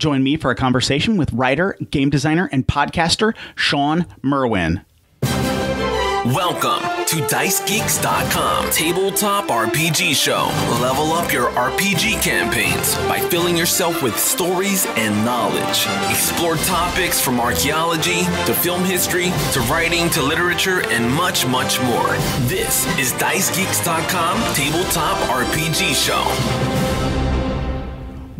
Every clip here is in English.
Join me for a conversation with writer, game designer, and podcaster Shawn Merwin. Welcome to DiceGeeks.com Tabletop RPG Show. Level up your RPG campaigns by filling yourself with stories and knowledge. Explore topics from archaeology to film history to writing to literature and much, much more. This is DiceGeeks.com Tabletop RPG Show.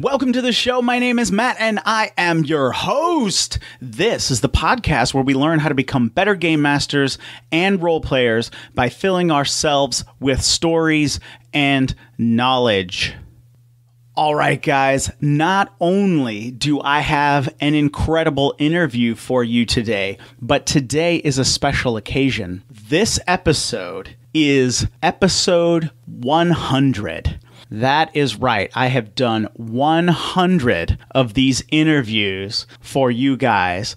Welcome to the show. My name is Matt and I am your host. This is the podcast where we learn how to become better game masters and role players by filling ourselves with stories and knowledge. All right, guys, not only do I have an incredible interview for you today, but today is a special occasion. This episode is episode 100. That is right. I have done 100 of these interviews for you guys.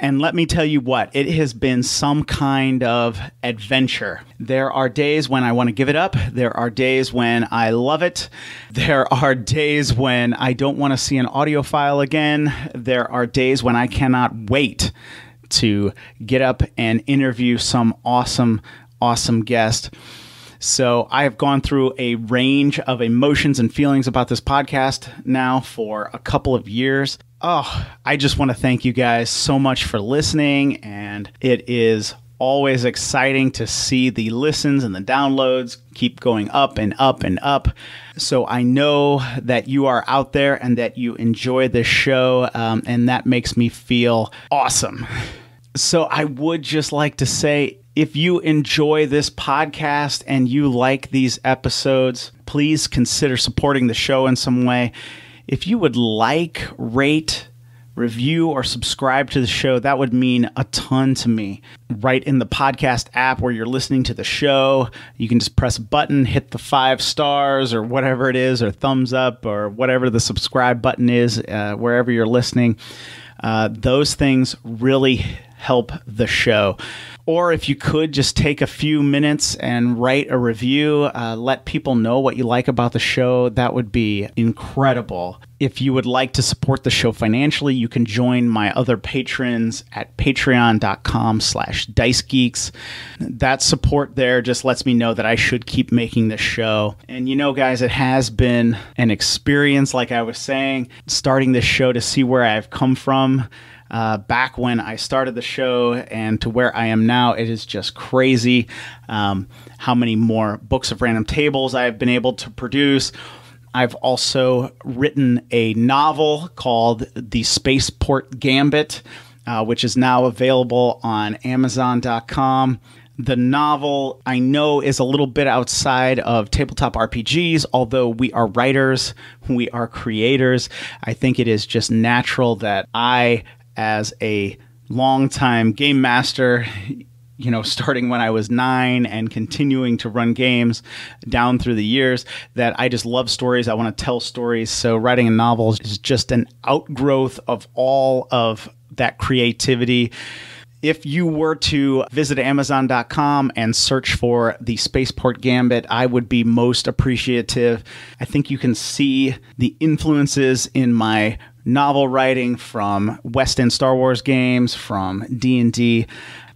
And let me tell you what, it has been some kind of adventure. There are days when I want to give it up. There are days when I love it. There are days when I don't want to see an audio file again. There are days when I cannot wait to get up and interview some awesome, awesome guest. So I have gone through a range of emotions and feelings about this podcast now for a couple of years. Oh, I just want to thank you guys so much for listening, and it is always exciting to see the listens and the downloads keep going up and up and up. So I know that you are out there and that you enjoy this show, um, and that makes me feel awesome. So I would just like to say if you enjoy this podcast and you like these episodes, please consider supporting the show in some way. If you would like, rate, review, or subscribe to the show, that would mean a ton to me. Right in the podcast app where you're listening to the show, you can just press a button, hit the five stars or whatever it is, or thumbs up, or whatever the subscribe button is, uh, wherever you're listening. Uh, those things really help the show. Or if you could just take a few minutes and write a review, uh, let people know what you like about the show, that would be incredible. If you would like to support the show financially, you can join my other patrons at patreon.com slash dicegeeks. That support there just lets me know that I should keep making this show. And you know, guys, it has been an experience, like I was saying, starting this show to see where I've come from uh, back when I started the show and to where I am now, it is just crazy um, how many more books of random tables I have been able to produce. I've also written a novel called The Spaceport Gambit, uh, which is now available on Amazon.com. The novel I know is a little bit outside of tabletop RPGs, although we are writers, we are creators. I think it is just natural that I as a longtime game master, you know, starting when I was nine and continuing to run games down through the years, that I just love stories. I want to tell stories. So writing a novel is just an outgrowth of all of that creativity. If you were to visit Amazon.com and search for the Spaceport Gambit, I would be most appreciative. I think you can see the influences in my novel writing from West End Star Wars games, from D&D.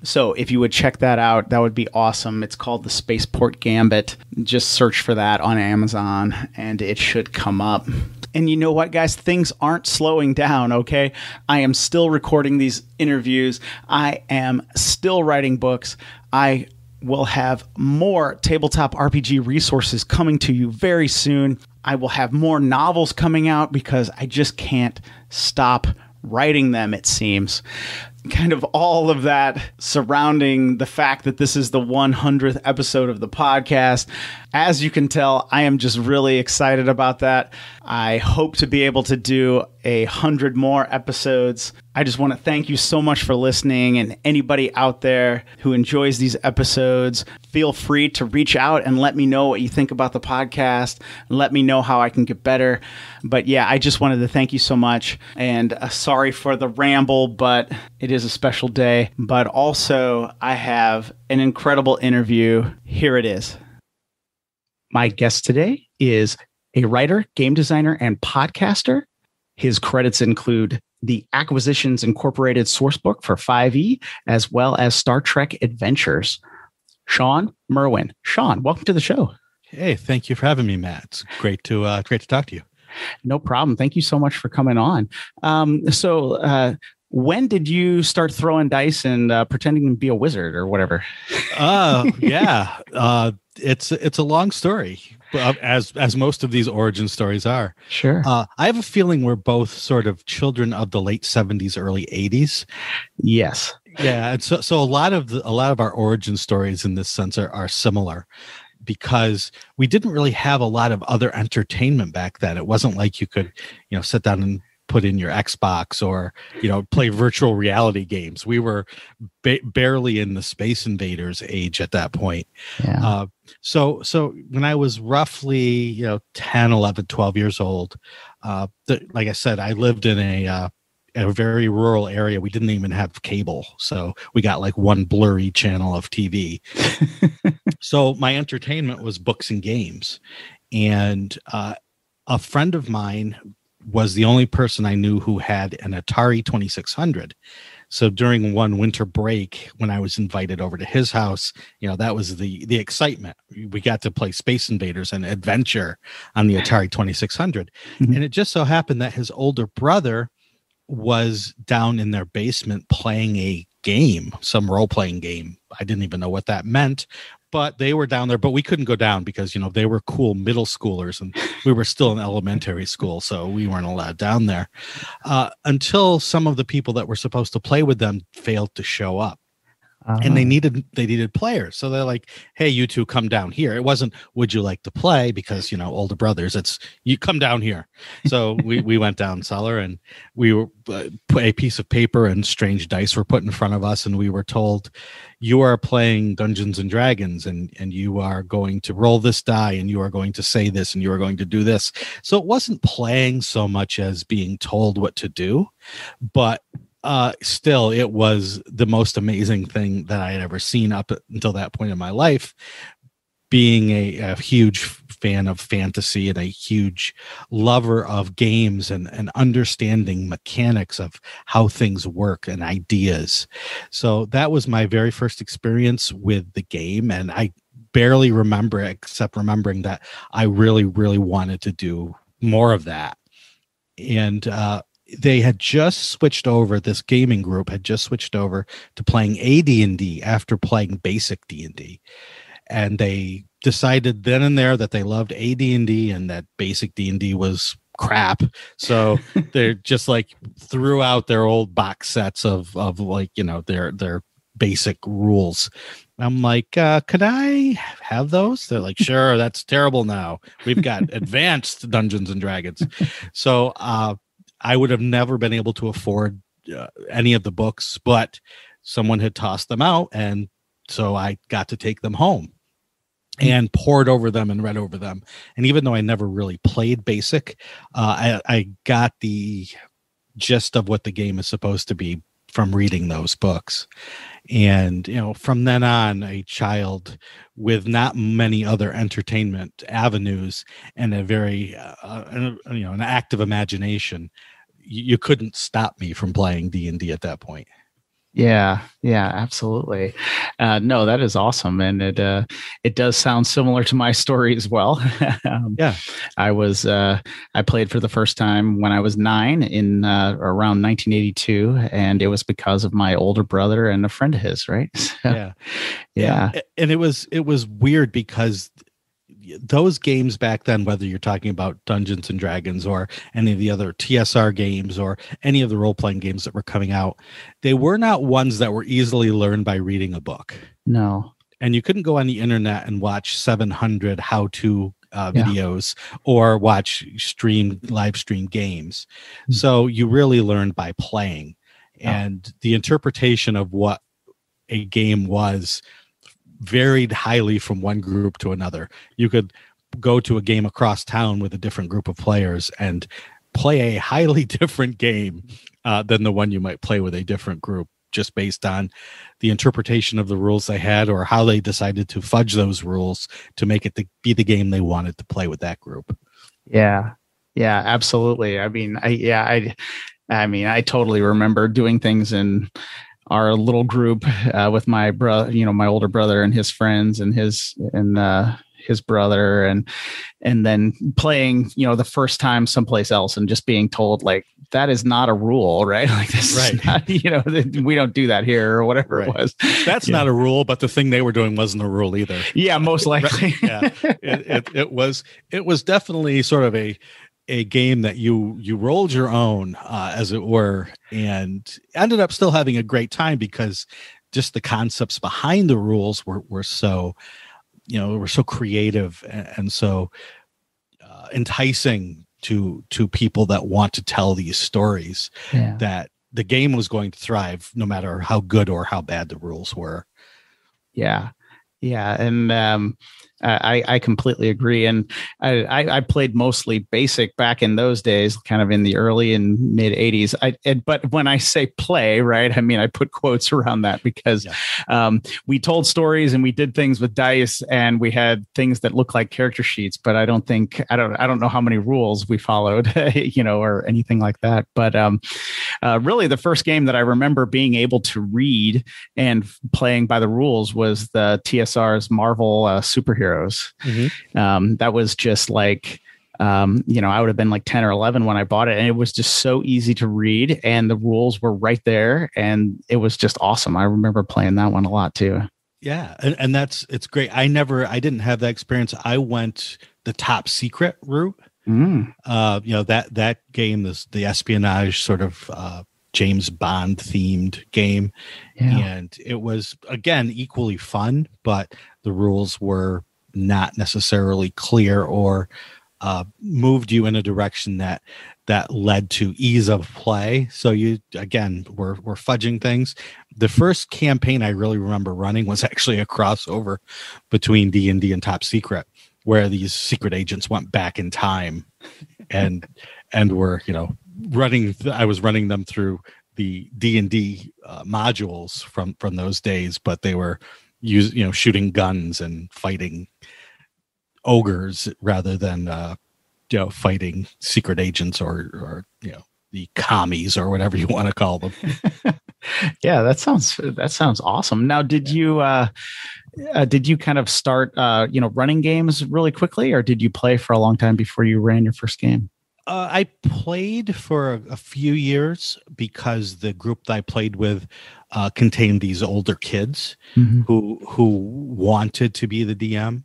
So if you would check that out, that would be awesome. It's called the Spaceport Gambit. Just search for that on Amazon and it should come up. And you know what, guys? Things aren't slowing down, okay? I am still recording these interviews. I am still writing books. I will have more tabletop RPG resources coming to you very soon. I will have more novels coming out because I just can't stop writing them, it seems. Kind of all of that surrounding the fact that this is the 100th episode of the podcast. As you can tell, I am just really excited about that. I hope to be able to do a hundred more episodes. I just want to thank you so much for listening and anybody out there who enjoys these episodes, feel free to reach out and let me know what you think about the podcast and let me know how I can get better. But yeah, I just wanted to thank you so much and uh, sorry for the ramble, but it is a special day. But also, I have an incredible interview. Here it is. My guest today is a writer, game designer, and podcaster. His credits include the Acquisitions Incorporated sourcebook for 5e, as well as Star Trek Adventures. Shawn Merwin. Shawn, welcome to the show. Hey, thank you for having me, Matt. It's great to uh, great to talk to you. No problem. Thank you so much for coming on. Um, so, uh, when did you start throwing dice and uh, pretending to be a wizard or whatever? uh yeah. Uh, it's it's a long story, uh, as as most of these origin stories are. Sure. Uh, I have a feeling we're both sort of children of the late seventies, early eighties. Yes. Yeah, and so so a lot of the, a lot of our origin stories in this sense are, are similar because we didn't really have a lot of other entertainment back then. It wasn't like you could, you know, sit down and put in your Xbox or you know play virtual reality games. We were ba- barely in the Space Invaders age at that point. Yeah. Uh, so so when I was roughly you know 10, 11, 12 years old, uh, the, like I said, I lived in a uh, a very rural area. We didn't even have cable, so we got like one blurry channel of TV. so my entertainment was books and games, and uh, a friend of mine was the only person I knew who had an Atari 2600. So during one winter break, when I was invited over to his house, you know that was the the excitement. We got to play Space Invaders and Adventure on the Atari 2600, mm-hmm. and it just so happened that his older brother was down in their basement playing a game, some role playing game. I didn't even know what that meant, but they were down there but we couldn't go down because you know they were cool middle schoolers and we were still in elementary school so we weren't allowed down there. Uh, until some of the people that were supposed to play with them failed to show up uh-huh. and they uh-huh. needed they needed players so they're like hey you two come down here it wasn't would you like to play because you know older brothers it's you come down here so we we went down cellar and we were uh, put a piece of paper and strange dice were put in front of us and we were told you are playing dungeons and dragons and and you are going to roll this die and you are going to say this and you are going to do this so it wasn't playing so much as being told what to do but uh, still, it was the most amazing thing that I had ever seen up until that point in my life. Being a, a huge fan of fantasy and a huge lover of games and, and understanding mechanics of how things work and ideas. So that was my very first experience with the game. And I barely remember except remembering that I really, really wanted to do more of that. And uh, they had just switched over this gaming group had just switched over to playing AD&D after playing basic D&D and they decided then and there that they loved AD&D and that basic D&D was crap so they're just like threw out their old box sets of of like you know their their basic rules I'm like, uh, could I have those? They're like, sure, that's terrible now. We've got advanced Dungeons and Dragons. So uh, I would have never been able to afford uh, any of the books, but someone had tossed them out, and so I got to take them home and poured over them and read over them. And even though I never really played Basic, uh, I, I got the gist of what the game is supposed to be from reading those books. And, you know, from then on, a child with not many other entertainment avenues and a very, uh, you know, an active imagination, you, couldn't stop me from playing D&D at that point. Yeah, yeah, absolutely. Uh, no, that is awesome, and it uh, it does sound similar to my story as well. um, yeah, I was uh, I played for the first time when I was nine in uh, around 1982, and it was because of my older brother and a friend of his. Right? So, yeah. yeah, yeah, and it was it was weird because those games back then, whether you're talking about Dungeons and Dragons or any of the other TSR games or any of the role playing games that were coming out, they were not ones that were easily learned by reading a book. No. And you couldn't go on the internet and watch 700 how to uh, videos yeah. or watch stream live stream games. Mm-hmm. So you really learned by playing. And the interpretation of what a game was varied highly from one group to another. You could go to a game across town with a different group of players and play a highly different game uh, than the one you might play with a different group just based on the interpretation of the rules they had or how they decided to fudge those rules to make it the, be the game they wanted to play with that group. Yeah. yeah, absolutely. I mean, I yeah, I I mean, I totally remember doing things in our little group uh, with my brother, you know, my older brother and his friends and his and uh, his brother and and then playing you know the first time someplace else and just being told like that is not a rule right? Like this right. not, you know we don't do that here or whatever right. it was. That's yeah. not a rule but the thing they were doing wasn't a rule either. Yeah most likely. Yeah. It, it, it was it was definitely sort of a a game that you you rolled your own uh, as it were and ended up still having a great time because just the concepts behind the rules were were so you know were so creative and, and so uh, enticing to to people that want to tell these stories yeah. that the game was going to thrive no matter how good or how bad the rules were. Yeah. Yeah. And um I, I completely agree, and I, I played mostly basic back in those days, kind of in the early and mid '80s. I and, but when I say play, right, I mean I put quotes around that because yeah. um, we told stories and we did things with dice, and we had things that looked like character sheets. But I don't think I don't I don't know how many rules we followed, you know, or anything like that. But um, uh, really, the first game that I remember being able to read and playing by the rules was the TSR's Marvel uh, superhero heroes. Mm-hmm. Um, that was just like, um, you know, I would have been like 10 or 11 when I bought it, and it was just so easy to read, and the rules were right there, and it was just awesome. I remember playing that one a lot too. Yeah, and, and that's it's great. I never, I didn't have that experience. I went the top secret route. Mm. Uh, you know that that game, this the espionage sort of uh, James Bond themed game, yeah. and it was again equally fun, but the rules were not necessarily clear or uh, moved you in a direction that that led to ease of play. So you again we're we're fudging things. The first campaign I really remember running was actually a crossover between D and D and Top Secret, where these secret agents went back in time, and and were you know running. I was running them through the D and D uh, modules from from those days, but they were use you know shooting guns and fighting ogres rather than uh, you know fighting secret agents or or you know the commies or whatever you want to call them. yeah, that sounds that sounds awesome. Now, did you uh, uh, did you kind of start uh, you know running games really quickly, or did you play for a long time before you ran your first game? Uh, I played for a, a, few years because the group that I played with uh, contained these older kids mm-hmm. who who wanted to be the DM.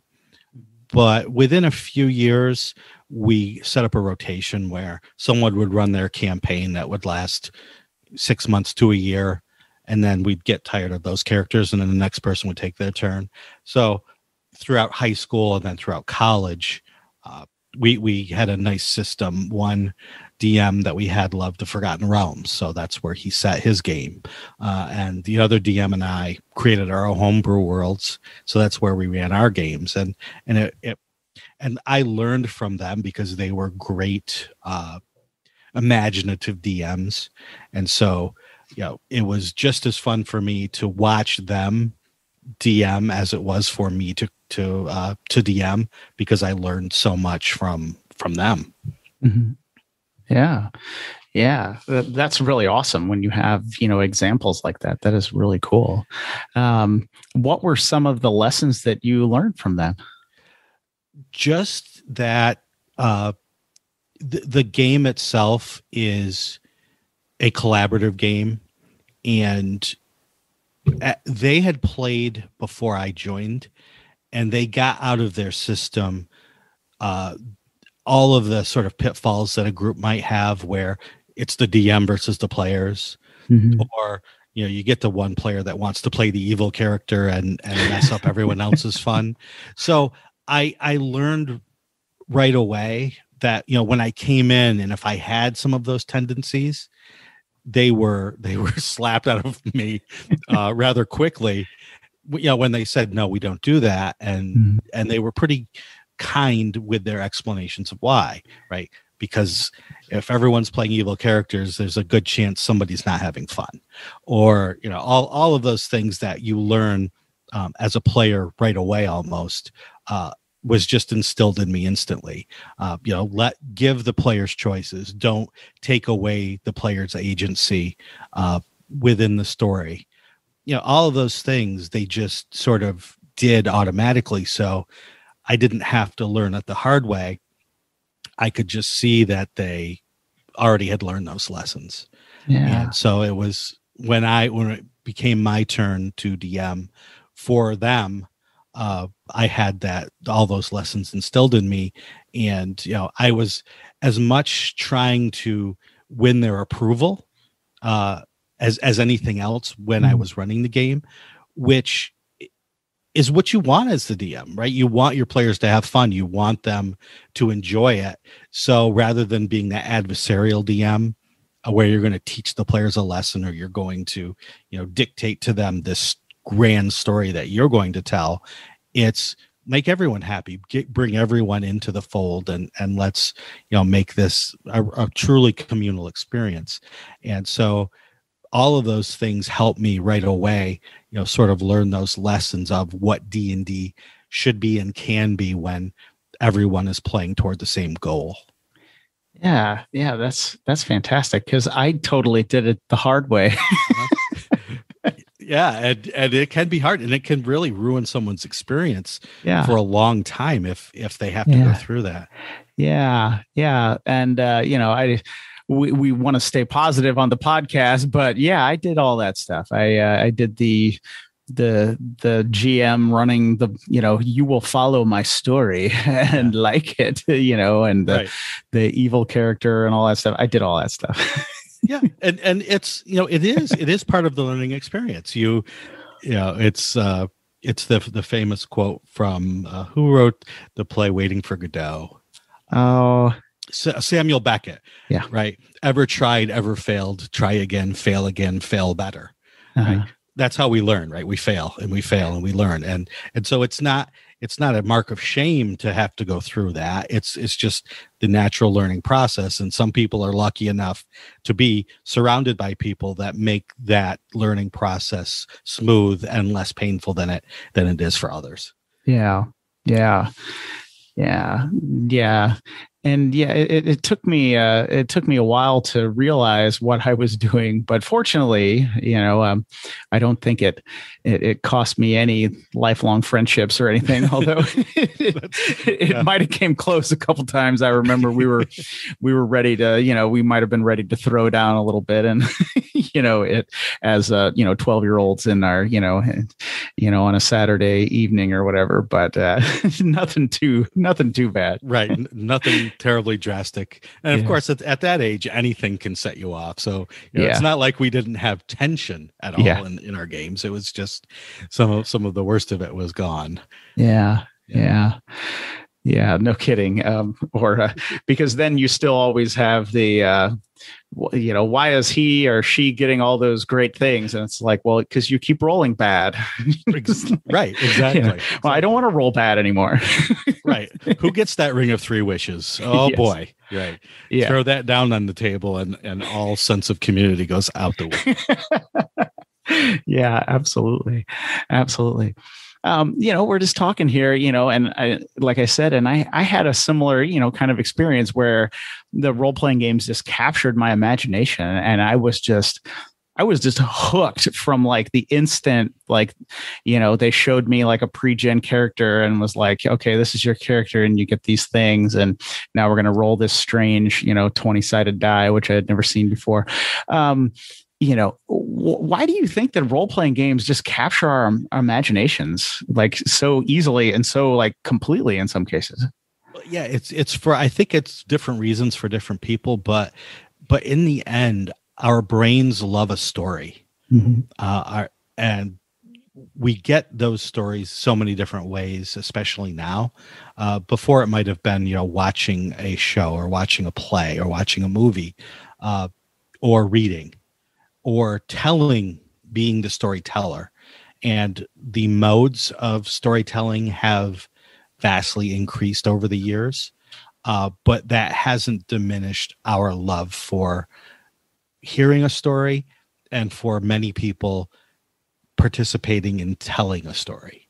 But within a few years, we set up a rotation where someone would run their campaign that would last six months to a year, and then we'd get tired of those characters, and then the next person would take their turn. So throughout high school and then throughout college, uh, we we had a nice system. One DM that we had loved the Forgotten Realms, so that's where he set his game. Uh, and the other DM and I created our own homebrew worlds, so that's where we ran our games. And and it, it and I learned from them because they were great, uh, imaginative DMs, and so you know it was just as fun for me to watch them DM as it was for me to to uh, to DM because I learned so much from from them. Mm-hmm. Yeah. Yeah, that's really awesome when you have, you know, examples like that. That is really cool. Um, what were some of the lessons that you learned from them? Just that uh, the, the game itself is a collaborative game and they had played before I joined and they got out of their system uh, all of the sort of pitfalls that a group might have where it's the DM versus the players, mm-hmm. or you know, you get the one player that wants to play the evil character and and mess up everyone else's fun. So I I learned right away that you know when I came in and if I had some of those tendencies, they were they were slapped out of me uh, rather quickly. You know when they said no, we don't do that, and mm-hmm. and they were pretty kind with their explanations of why, right? Because if everyone's playing evil characters, there's a good chance somebody's not having fun, or you know, all all of those things that you learn um, as a player right away, almost uh, was just instilled in me instantly. Uh, you know, let give the players choices. Don't take away the player's agency uh, within the story. You know, all of those things they just sort of did automatically. So I didn't have to learn it the hard way. I could just see that they already had learned those lessons. Yeah. And so it was when I when it became my turn to DM for them, uh, I had that all those lessons instilled in me, and you know I was as much trying to win their approval uh, as as anything else when I Mhm. was running the game, which is what you want as the DM, right? You want your players to have fun. You want them to enjoy it. So rather than being the adversarial DM, uh, where you're going to teach the players a lesson or you're going to, you know, dictate to them this grand story that you're going to tell, it's make everyone happy, get, bring everyone into the fold, and and let's you know make this a, a truly communal experience. And so all of those things help me right away you know sort of learn those lessons of what d&d should be and can be when everyone is playing toward the same goal Yeah, yeah, that's that's fantastic because I totally did it the hard way. yeah and, and it can be hard and it can really ruin someone's experience yeah, for a long time if if they have to Yeah. go through that yeah, yeah, and uh, you know, I we we want to stay positive on the podcast, but yeah, I did all that stuff. I uh, I did the the the GM running the you know you will follow my story and like it you know and the, right the evil character and all that stuff. I did all that stuff. yeah and and it's you know it is it is part of the learning experience you you know it's uh it's the the famous quote from uh, who wrote the play waiting for godot oh samuel beckett Yeah. right ever tried ever failed try again fail again fail better uh-huh. that's how we learn right we fail and we fail and we learn and and so it's not it's not a mark of shame to have to go through that it's it's just the natural learning process and some people are lucky enough to be surrounded by people that make that learning process smooth and less painful than it than it is for others Yeah. Yeah. Yeah. Yeah. And yeah, it, it took me uh it took me a while to realize what I was doing, but fortunately, you know, um I don't think it it, it cost me any lifelong friendships or anything, although it, it yeah. might have came close a couple times. I remember we were we were ready to, you know, we might have been ready to throw down a little bit and you know, it as uh, you know, 12 year olds in our, you know, you know, on a Saturday evening or whatever, but uh, nothing too, nothing too bad. right nothing terribly drastic and of course at, at that age anything can set you off so you know, Yeah. it's not like we didn't have tension at all Yeah. in, in our games it was just some of some of the worst of it was gone Yeah, yeah, yeah. No kidding. Um, or uh, because then you still always have the, uh, you know, why is he or she getting all those great things? And it's like, well, because you keep rolling bad. Right exactly well, I don't want to roll bad anymore. right who gets that ring of three wishes oh Yes. boy right yeah. throw that down on the table and and all sense of community goes out the window yeah, absolutely. Absolutely. Um, you know, we're just talking here, you know, and I, like I said, and I, I had a similar, you know, kind of experience where the role playing games just captured my imagination and I was just, I was just hooked from like the instant, like, you know, they showed me like a pre-gen character and was like, okay, this is your character and you get these things. And now we're going to roll this strange, you know, 20 sided die, which I had never seen before. Um, you know, wh- why do you think that role playing games just capture our, our imaginations like so easily and so like completely in some cases? yeah it's it's for i think it's different reasons for different people but but in the end our brains love a story. Uh our, and we get those stories so many different ways especially now. Uh, before it might have been you know watching a show or watching a play or watching a movie uh, or reading or telling being the storyteller. And the modes of storytelling have vastly increased over the years uh, but that hasn't diminished our love for hearing a story and for many people participating in telling a story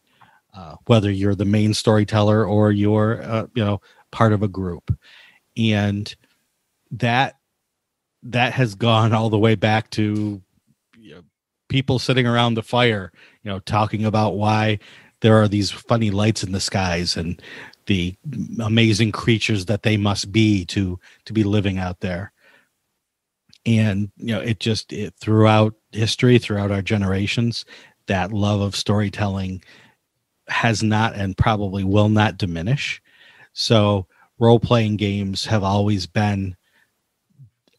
uh, whether you're the main storyteller or you're uh, you know part of a group. And that that has gone all the way back to you know, people sitting around the fire you know talking about why there are these funny lights in the skies and the amazing creatures that they must be to to be living out there. And you know it just it throughout history throughout our generations that love of storytelling has not and probably will not diminish. So role playing games have always been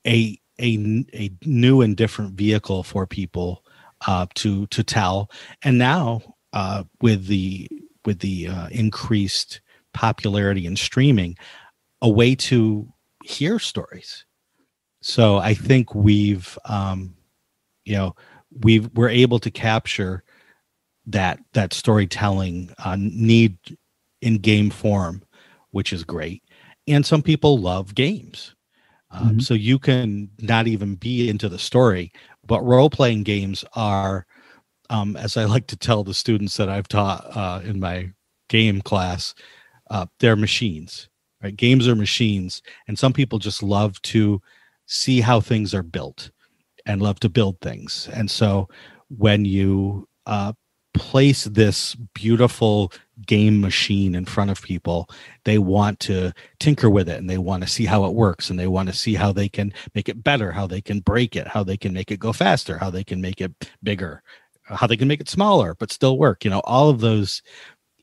a a a new and different vehicle for people uh, to to tell. And now uh, with the with the uh, increased popularity in streaming a way to hear stories. So i think we've um you know we've we're able to capture that that storytelling uh, need in game form which is great. And some people love games um, mm-hmm. so you can not even be into the story but role-playing games are um, as i like to tell the students that i've taught uh, in my game class uh, they're machines right games are machines and some people just love to see how things are built and love to build things and so when you uh, place this beautiful game machine in front of people. They want to tinker with it and they want to see how it works and they want to see how they can make it better how they can break it how they can make it go faster how they can make it bigger how they can make it smaller but still work you know all of those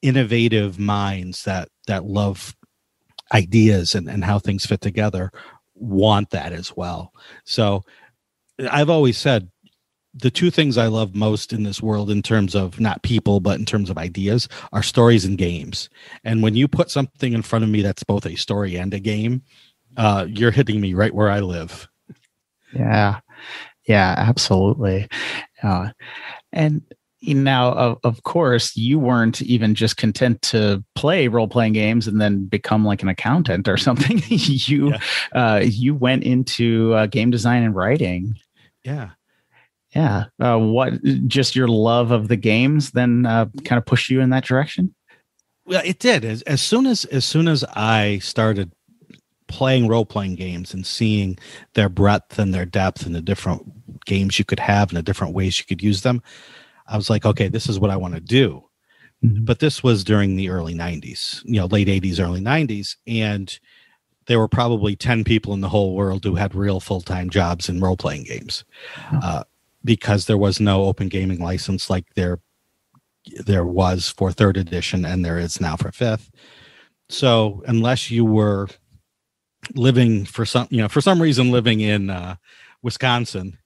innovative minds that that love ideas and, and how things fit together want that as well. So i've always said the two things I love most in this world, in terms of not people, but in terms of ideas, are stories and games. And when you put something in front of me that's both a story and a game, uh, you're hitting me right where I live. Yeah, yeah, absolutely. Uh, and now, of, of course, you weren't even just content to play role playing games and then become like an accountant or something. you yeah. uh, you went into uh, game design and writing. Yeah yeah. Uh, what just your love of the games then uh, kind of pushed you in that direction? Well it did. As, as soon as as soon as i started playing role-playing games and seeing their breadth and their depth and the different games you could have and the different ways you could use them i was like okay this is what i want to do. Mm-hmm. but this was during the early 90s you know late 80s early 90s and there were probably 10 people in the whole world who had real full-time jobs in role-playing games. Uh, because there was no open gaming license like there there was for third edition and there is now for fifth. So unless you were living for some you know for some reason living in uh, Wisconsin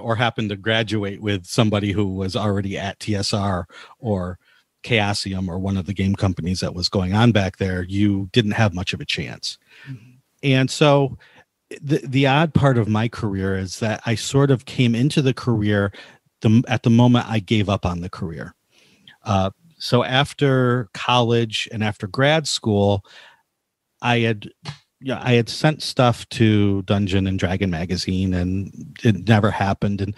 or happened to graduate with somebody who was already at TSR or Chaosium or one of the game companies that was going on back there, you didn't have much of a chance. Mm-hmm. And so the the odd part of my career is that I sort of came into the career the, at the moment I gave up on the career. Uh, so after college and after grad school, I had yeah, I had sent stuff to Dungeon and Dragon magazine, and it never happened. And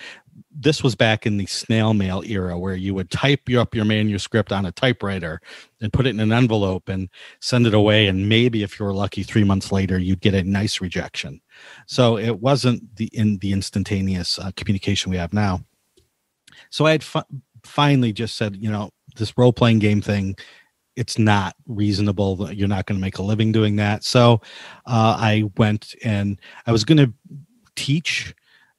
this was back in the snail mail era where you would type up your manuscript on a typewriter and put it in an envelope and send it away. And maybe if you were lucky 3 months later you'd get a nice rejection. So it wasn't the in the instantaneous uh, communication we have now. So i had fi- finally just said you know this role playing game thing it's not reasonable you're not going to make a living doing that. So uh, i went and i was going to teach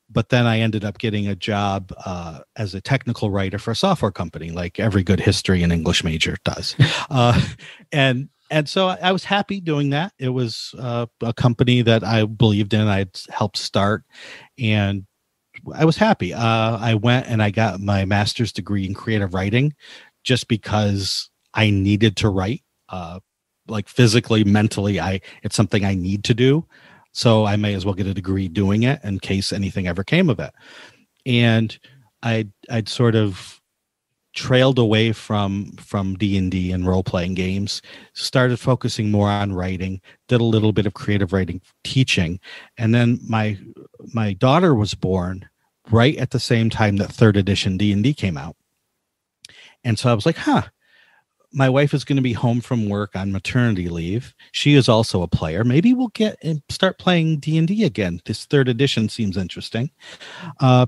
but then I ended up getting a job uh, as a technical writer for a software company, like every good history and English major does. uh, and and so I was happy doing that. It was uh, a company that I believed in. I'd helped start, and I was happy. Uh, I went and I got my master's degree in creative writing, just because I needed to write. Uh, like physically, mentally, I it's something I need to do. So I may as well get a degree doing it in case anything ever came of it. And I'd I'd sort of trailed away from from D&D and role playing games started focusing more on writing did a little bit of creative writing teaching and then my my daughter was born right at the same time that third edition D&D came out and so I was like huh my wife is going to be home from work on maternity leave. She is also a player. Maybe we'll get and start playing D and D again. This third edition seems interesting. Uh,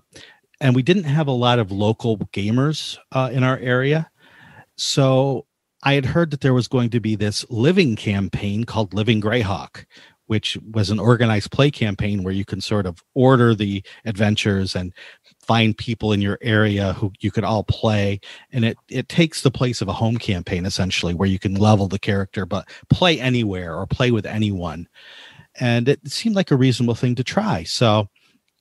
and we didn't have a lot of local gamers uh, in our area, so I had heard that there was going to be this living campaign called Living Greyhawk, which was an organized play campaign where you can sort of order the adventures and find people in your area who you could all play. And it it takes the place of a home campaign essentially where you can level the character but play anywhere or play with anyone. And it seemed like a reasonable thing to try. So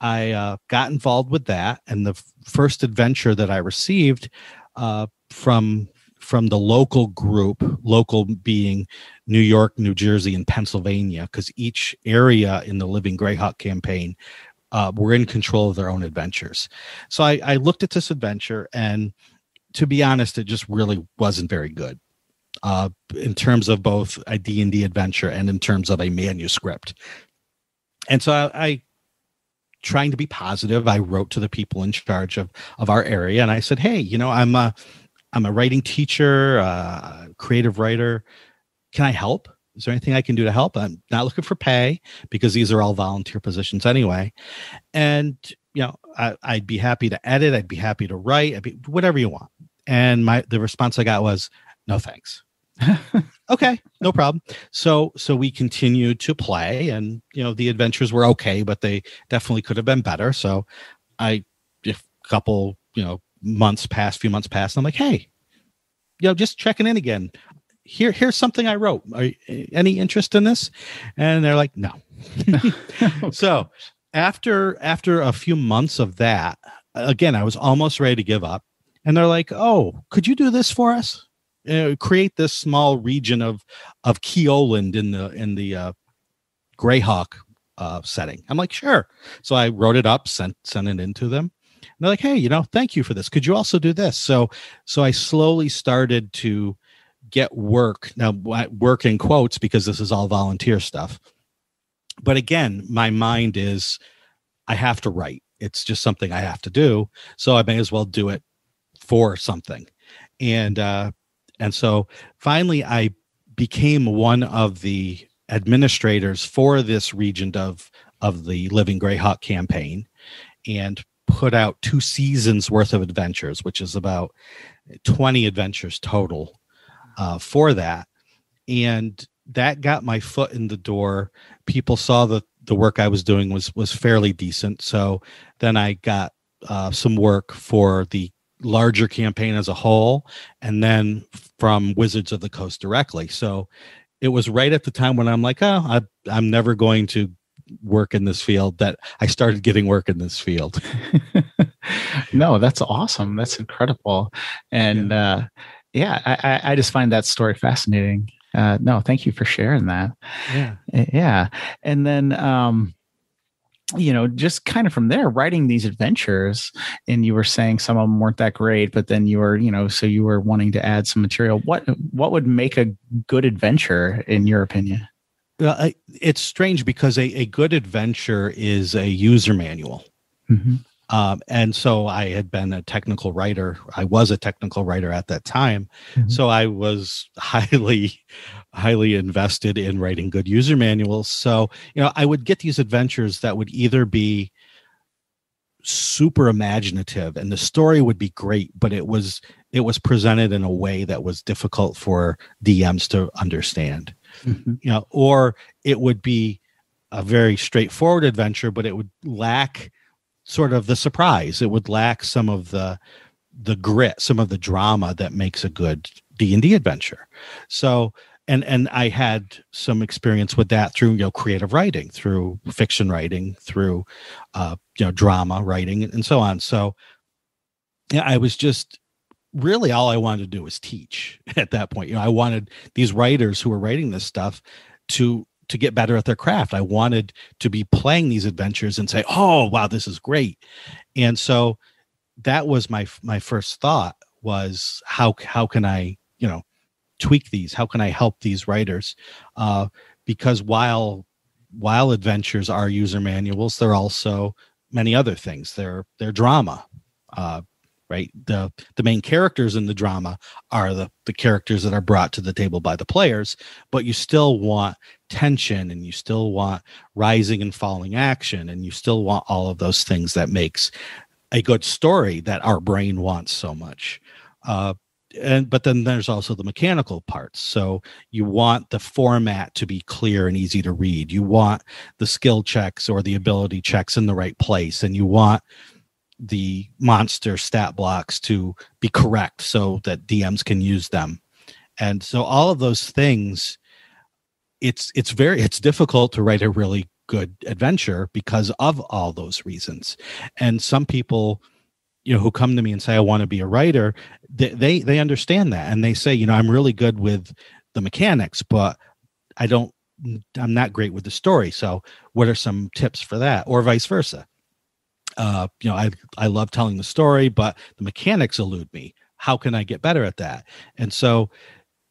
i uh, got involved with that. And the f- first adventure that i received uh, from from the local group local being new york new jersey and pennsylvania because each area in the living greyhawk campaign uh, were in control of their own adventures. So I, I looked at this adventure, and to be honest, it just really wasn't very good uh, in terms of both a D&D adventure and in terms of a manuscript. And so I, I trying to be positive, I wrote to the people in charge of of our area, and I said, "Hey, you know, I'm a I'm a writing teacher, uh, creative writer. Can I help?" is there anything I can do to help? I'm not looking for pay because these are all volunteer positions anyway. And, you know, I, would be happy to edit. I'd be happy to write, I'd be, whatever you want. And my, the response I got was, no, thanks. okay, no problem. So, so we continued to play and, you know, the adventures were okay, but they definitely could have been better. So I, a couple, you know, months passed, few months passed. I'm like, hey, you know, just checking in again here here's something I wrote. Are any interest in this? And they're like, no. so after after a few months of that, again, I was almost ready to give up. And they're like, oh, could you do this for us? Uh, create this small region of of Keoland in the in the uh, Greyhawk uh, setting. I'm like, sure. So I wrote it up, sent sent it into them. And they're like, hey, you know, thank you for this. Could you also do this? So so I slowly started to get work now work in quotes because this is all volunteer stuff but again my mind is i have to write it's just something i have to do so i may as well do it for something and uh and so finally i became one of the administrators for this region of of the living greyhawk campaign and put out two seasons worth of adventures which is about 20 adventures total uh, for that, and that got my foot in the door. People saw that the work I was doing was was fairly decent, so then I got uh, some work for the larger campaign as a whole, and then from Wizards of the Coast directly. So it was right at the time when I'm like, oh, I, I'm never going to work in this field that I started getting work in this field. no, that's awesome. That's incredible. And yeah. uh yeah, I, I just find that story fascinating. Uh, no, thank you for sharing that. Yeah, yeah, and then um, you know, just kind of from there, writing these adventures, and you were saying some of them weren't that great, but then you were, you know, so you were wanting to add some material. What what would make a good adventure, in your opinion? Well, it's strange because a, a good adventure is a user manual. Mm-hmm. Um, and so I had been a technical writer. I was a technical writer at that time. Mm-hmm. So I was highly, highly invested in writing good user manuals. So, you know, I would get these adventures that would either be super imaginative and the story would be great, but it was it was presented in a way that was difficult for DMs to understand. Mm-hmm. You know, or it would be a very straightforward adventure, but it would lack sort of the surprise. It would lack some of the the grit, some of the drama that makes a good D and D adventure. So, and and I had some experience with that through you know creative writing, through fiction writing, through uh, you know drama writing, and so on. So, yeah, I was just really all I wanted to do was teach at that point. You know, I wanted these writers who were writing this stuff to to get better at their craft. I wanted to be playing these adventures and say, "Oh, wow, this is great." And so that was my my first thought was how how can I, you know, tweak these? How can I help these writers? Uh, because while while adventures are user manuals, they're also many other things. They're they're drama. Uh, right? The the main characters in the drama are the the characters that are brought to the table by the players but you still want tension and you still want rising and falling action and you still want all of those things that makes a good story that our brain wants so much. Uh, and but then there's also the mechanical parts. So you want the format to be clear and easy to read. You want the skill checks or the ability checks in the right place and you want the monster stat blocks to be correct so mm-hmm. that DMs can use them. And so all of those things it's it's very it's difficult to write a really good adventure because of all those reasons. And some people you know who come to me and say I want to be a writer, they, they they understand that and they say, you know, I'm really good with the mechanics, but I don't I'm not great with the story. So what are some tips for that or vice versa? Uh, you know, I I love telling the story, but the mechanics elude me. How can I get better at that? And so,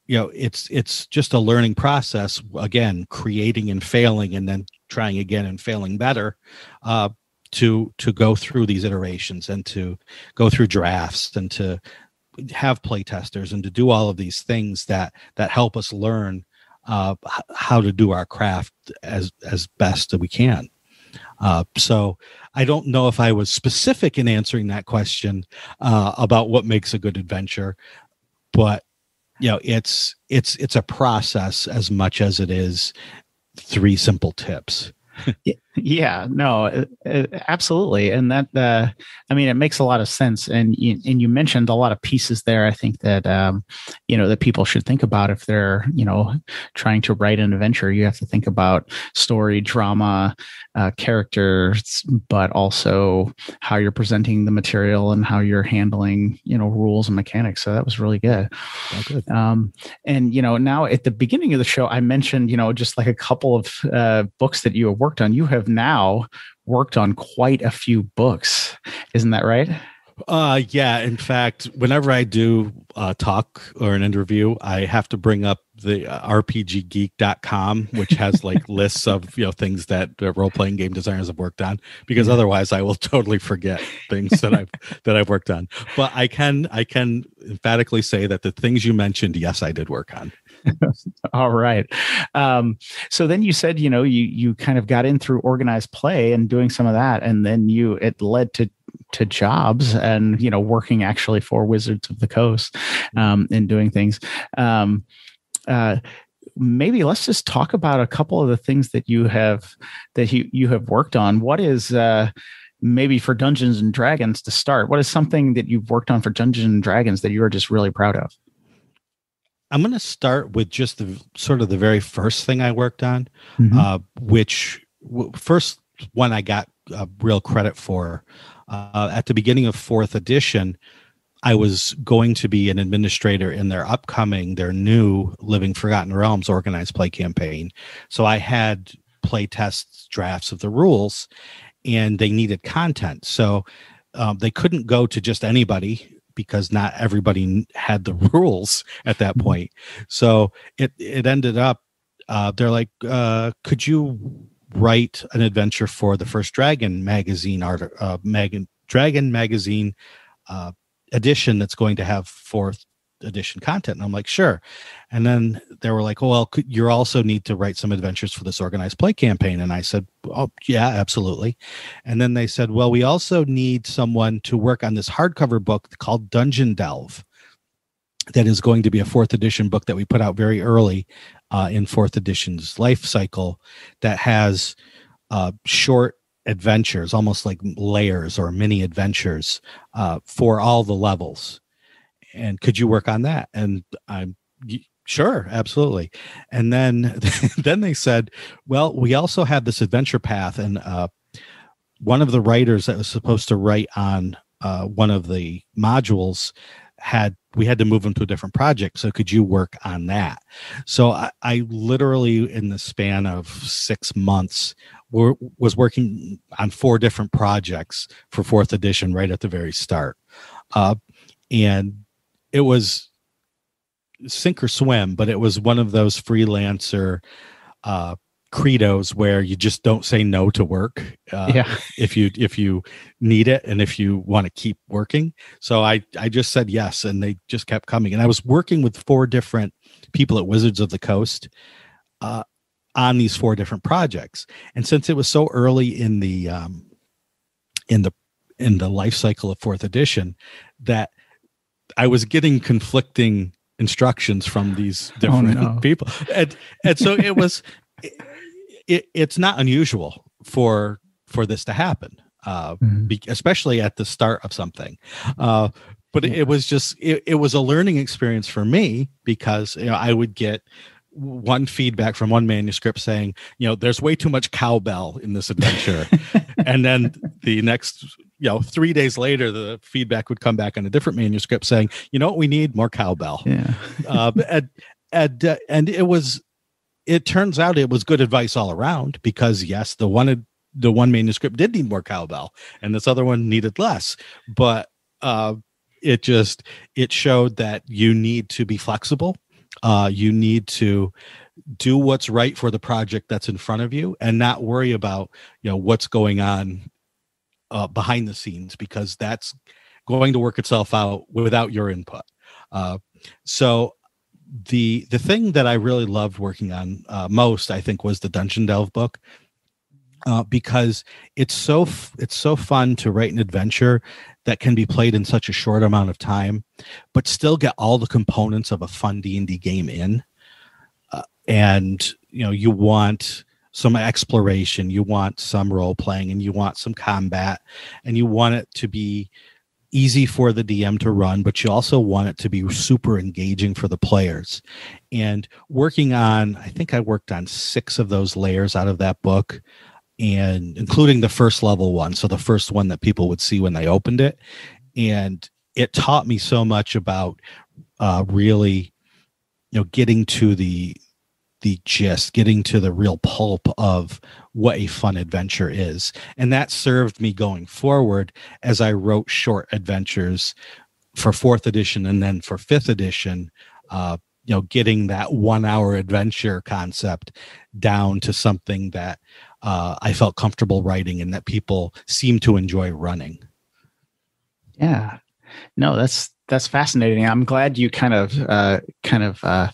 you know, it's it's just a learning process. Again, creating and failing, and then trying again and failing better. Uh, to to go through these iterations and to go through drafts and to have play testers and to do all of these things that that help us learn uh, how to do our craft as as best that we can. Uh, so I don't know if I was specific in answering that question uh, about what makes a good adventure, but you know, it's it's it's a process as much as it is three simple tips. Yeah, no, uh, uh, absolutely, and that uh, I mean, it makes a lot of sense. And you, and you mentioned a lot of pieces there. I think that um, you know that people should think about if they're you know trying to write an adventure. You have to think about story, drama, uh, characters, but also how you're presenting the material and how you're handling you know rules and mechanics. So that was really good. Oh, good. Um, and you know, now at the beginning of the show, I mentioned you know just like a couple of uh, books that you have worked on. You have now worked on quite a few books. Isn't that right? Uh yeah, in fact, whenever I do a talk or an interview, I have to bring up the uh, rpggeek.com which has like lists of, you know, things that uh, role-playing game designers have worked on because otherwise I will totally forget things that I've that I've worked on. But I can I can emphatically say that the things you mentioned, yes, I did work on. All right. Um, so then you said, you know, you you kind of got in through organized play and doing some of that, and then you it led to to jobs and you know working actually for Wizards of the Coast um, and doing things. Um, uh, maybe let's just talk about a couple of the things that you have that you you have worked on. What is uh, maybe for Dungeons and Dragons to start? What is something that you've worked on for Dungeons and Dragons that you are just really proud of? I'm going to start with just the sort of the very first thing I worked on, mm-hmm. uh, which w- first one I got uh, real credit for. Uh, at the beginning of fourth edition, I was going to be an administrator in their upcoming, their new Living Forgotten Realms organized play campaign. So I had play tests, drafts of the rules, and they needed content. So um, they couldn't go to just anybody because not everybody had the rules at that point. So it it ended up uh, they're like, uh, could you write an adventure for the first Dragon magazine art uh, mag- Dragon magazine uh, edition that's going to have fourth edition content. And i'm like sure. And then they were like well you also need to write some adventures for this organized play campaign? And i said oh yeah absolutely. And then they said well we also need someone to work on this hardcover book called dungeon delve that is going to be a fourth edition book that we put out very early uh, in fourth edition's life cycle that has uh, short adventures almost like layers or mini adventures uh, for all the levels and could you work on that? And i'm sure absolutely. And then then they said well we also have this adventure path and uh, one of the writers that was supposed to write on uh, one of the modules had we had to move him to a different project so could you work on that? So i, I literally in the span of six months were, was working on four different projects for fourth edition right at the very start. Uh, and it was sink or swim, but it was one of those freelancer uh, credos where you just don't say no to work uh, Yeah. if you if you need it and if you want to keep working. So i i just said yes and they just kept coming. And i was working with four different people at wizards of the coast uh, on these four different projects. And since it was so early in the um in the in the life cycle of fourth edition that i was getting conflicting instructions from these different no. people and and so it was it, it's not unusual for for this to happen uh Mhm. be, especially at the start of something uh but it, it was just it, it was a learning experience for me because you know i would get one feedback from one manuscript saying you know there's way too much cowbell in this adventure and then the next you know three days later the feedback would come back on a different manuscript saying you know what we need? More cowbell. Yeah. uh, and and uh, and it was it turns out it was good advice all around because yes the one the one manuscript did need more cowbell and this other one needed less. But uh it just it showed that you need to be flexible. Uh you need to do what's right for the project that's in front of you and not worry about you know what's going on uh, behind the scenes because that's going to work itself out without your input uh, so the the thing that I really loved working on uh, most, I think, was the Dungeon Delve book, uh, because it's so f- it's so fun to write an adventure that can be played in such a short amount of time, but still get all the components of a fun D and D game in, uh, and you know you want some exploration, you want some role playing, and you want some combat, and you want it to be easy for the DM to run, but you also want it to be super engaging for the players. And working on, I think I worked on six of those layers out of that book, and including the first level one. So the first one that people would see when they opened it. And it taught me so much about uh, really, you know, getting to the the gist, getting to the real pulp of what a fun adventure is. And that served me going forward as I wrote short adventures for fourth edition and then for fifth edition. Uh, you know, getting that one hour adventure concept down to something that uh, I felt comfortable writing and that people seem to enjoy running. Yeah. No, that's that's fascinating. I'm glad you kind of uh, kind of uh,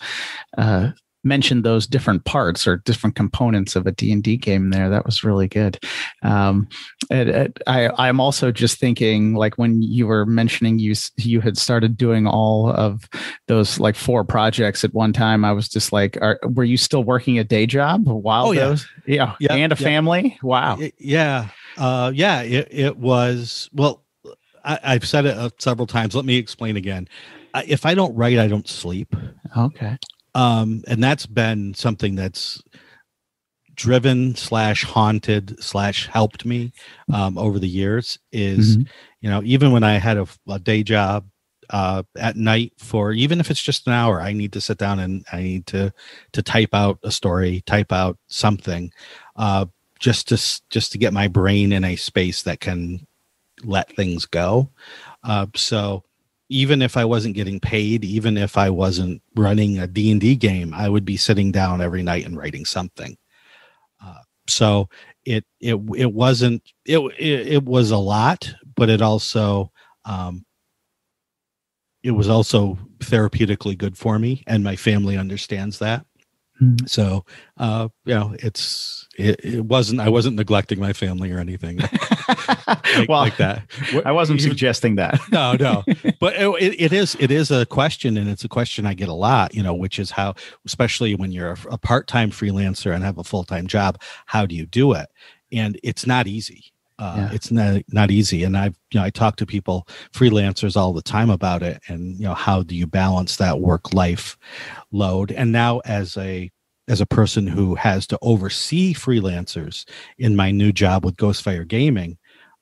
uh, mentioned those different parts or different components of a D&D game there. That was really good. Um, I, I'm also just thinking like when you were mentioning you you had started doing all of those like four projects at one time. I was just like, are, were you still working a day job while Oh, yeah. those? Yeah. Yeah, And a yeah. family? Wow. Yeah uh yeah it, it was well I, i've said it uh, several times let me explain again if i don't write i don't sleep Okay. Um and that's been something that's driven slash haunted slash helped me um over the years is Mhm. you know even when i had a, a day job uh at night for even if it's just an hour i need to sit down and i need to to type out a story type out something uh just to just to get my brain in a space that can let things go uh so even if i wasn't getting paid even if i wasn't running a d&d game i would be sitting down every night and writing something. Uh, so it it it wasn't it, it it was a lot but it also um it was also therapeutically good for me and my family understands that Mhm. so uh you know it's it, it wasn't i wasn't neglecting my family or anything like, well, like that I wasn't Even- suggesting that. no no but it, it- is it is a question and it's a question i get a lot you know which is how especially when you're a, a part-time freelancer and have a full-time job how do you do it and it's not easy uh, Yeah. it's not not easy and i've you know i talk to people freelancers all the time about it and you know how do you balance that work life load and now as a as a person who has to oversee freelancers in my new job with ghostfire gaming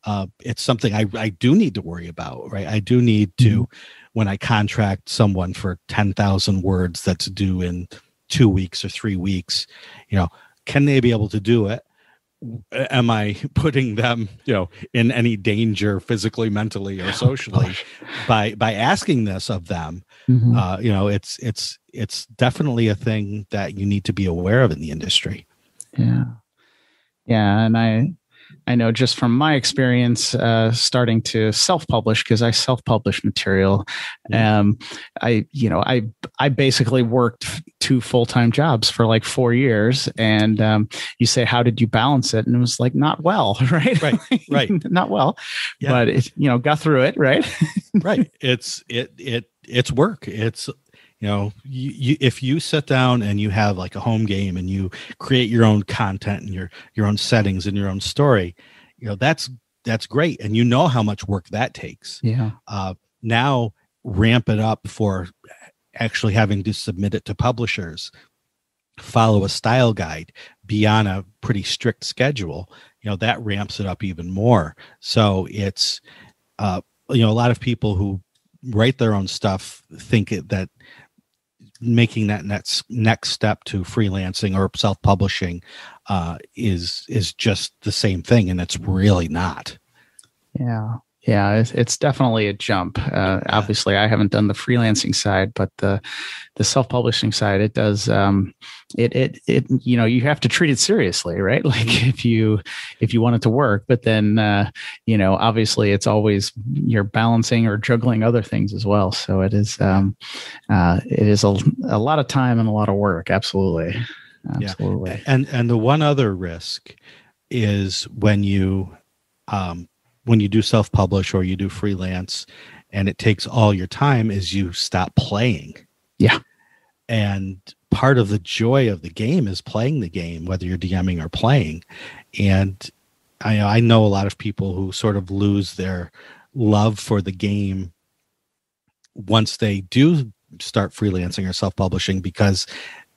uh, it's something I, I do need to worry about, right? I do need to, when I contract someone for 10,000 words that's due in two weeks or three weeks, you know, can they be able to do it? Am I putting them, you know, in any danger physically, mentally, or socially by by asking this of them? Mhm. Uh, you know, it's it's it's definitely a thing that you need to be aware of in the industry. Yeah. Yeah. And I, I know just from my experience, uh, starting to self-publish because I self-publish material. Um, I, you know, I I basically worked two full-time jobs for like four years, and um, you say, how did you balance it? And it was like not well, right? Right, right, not well, Yeah. but it, you know, got through it, right? right. It's it it it's work. It's you know you, you if you sit down and you have like a home game and you create your own content and your your own settings and your own story, you know that's that's great and you know how much work that takes. Yeah. Uh, now ramp it up for actually having to submit it to publishers follow a style guide be on a pretty strict schedule you know that ramps it up even more so it's uh you know a lot of people who write their own stuff think it, that making that next next step to freelancing or self-publishing uh is is just the same thing and it's really not Yeah. Yeah, it's, it's definitely a jump. Uh, Obviously, I haven't done the freelancing side, but the the self publishing side, it does. Um, it it it you know you have to treat it seriously, right? Like if you if you want it to work, but then uh, you know obviously it's always you're balancing or juggling other things as well. So it is um, uh, it is a, a lot of time and a lot of work. Absolutely, Yeah. absolutely. and and the one other risk is when you um when you do self-publish or you do freelance and it takes all your time is you stop playing Yeah. and part of the joy of the game is playing the game whether you're dming or playing and i i know a lot of people who sort of lose their love for the game once they do start freelancing or self-publishing because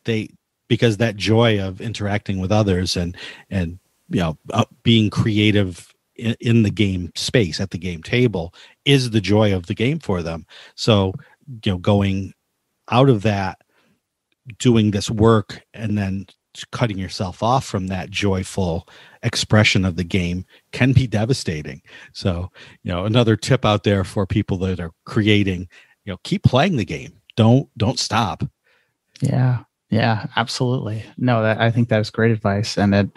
they because that joy of interacting with others and and you know uh, being creative in, the game space at the game table is the joy of the game for them. So you know going out of that doing this work and then cutting yourself off from that joyful expression of the game can be devastating. So you know another tip out there for people that are creating you know keep playing the game. Don't don't stop. Yeah. Yeah, absolutely. No, that I think that is great advice, and it,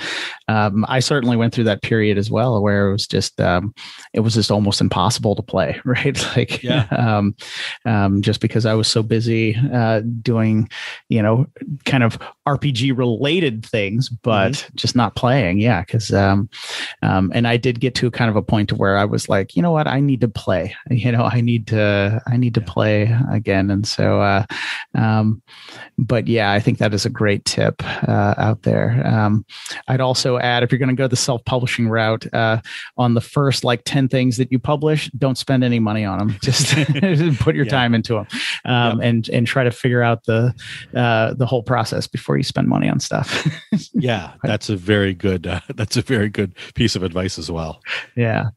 um, I certainly went through that period as well, where it was just, um, it was just almost impossible to play, right? Like, Yeah. um, um, just because I was so busy uh, doing, you know, kind of RPG related things, but just not playing. Yeah, because, um, um, and I did get to kind of a point to where I was like, you know what, I need to play. You know, I need to, I need to play again, and so. Uh, um, but yeah, I think that is a great tip uh, out there. Um, I'd also add if you're going to go the self publishing route, uh, on the first like 10 things that you publish, don't spend any money on them. Just put your Yeah. time into them um, and, and try to figure out the, uh, the whole process before you spend money on stuff. yeah that's a very good uh, that's a very good piece of advice as well Yeah.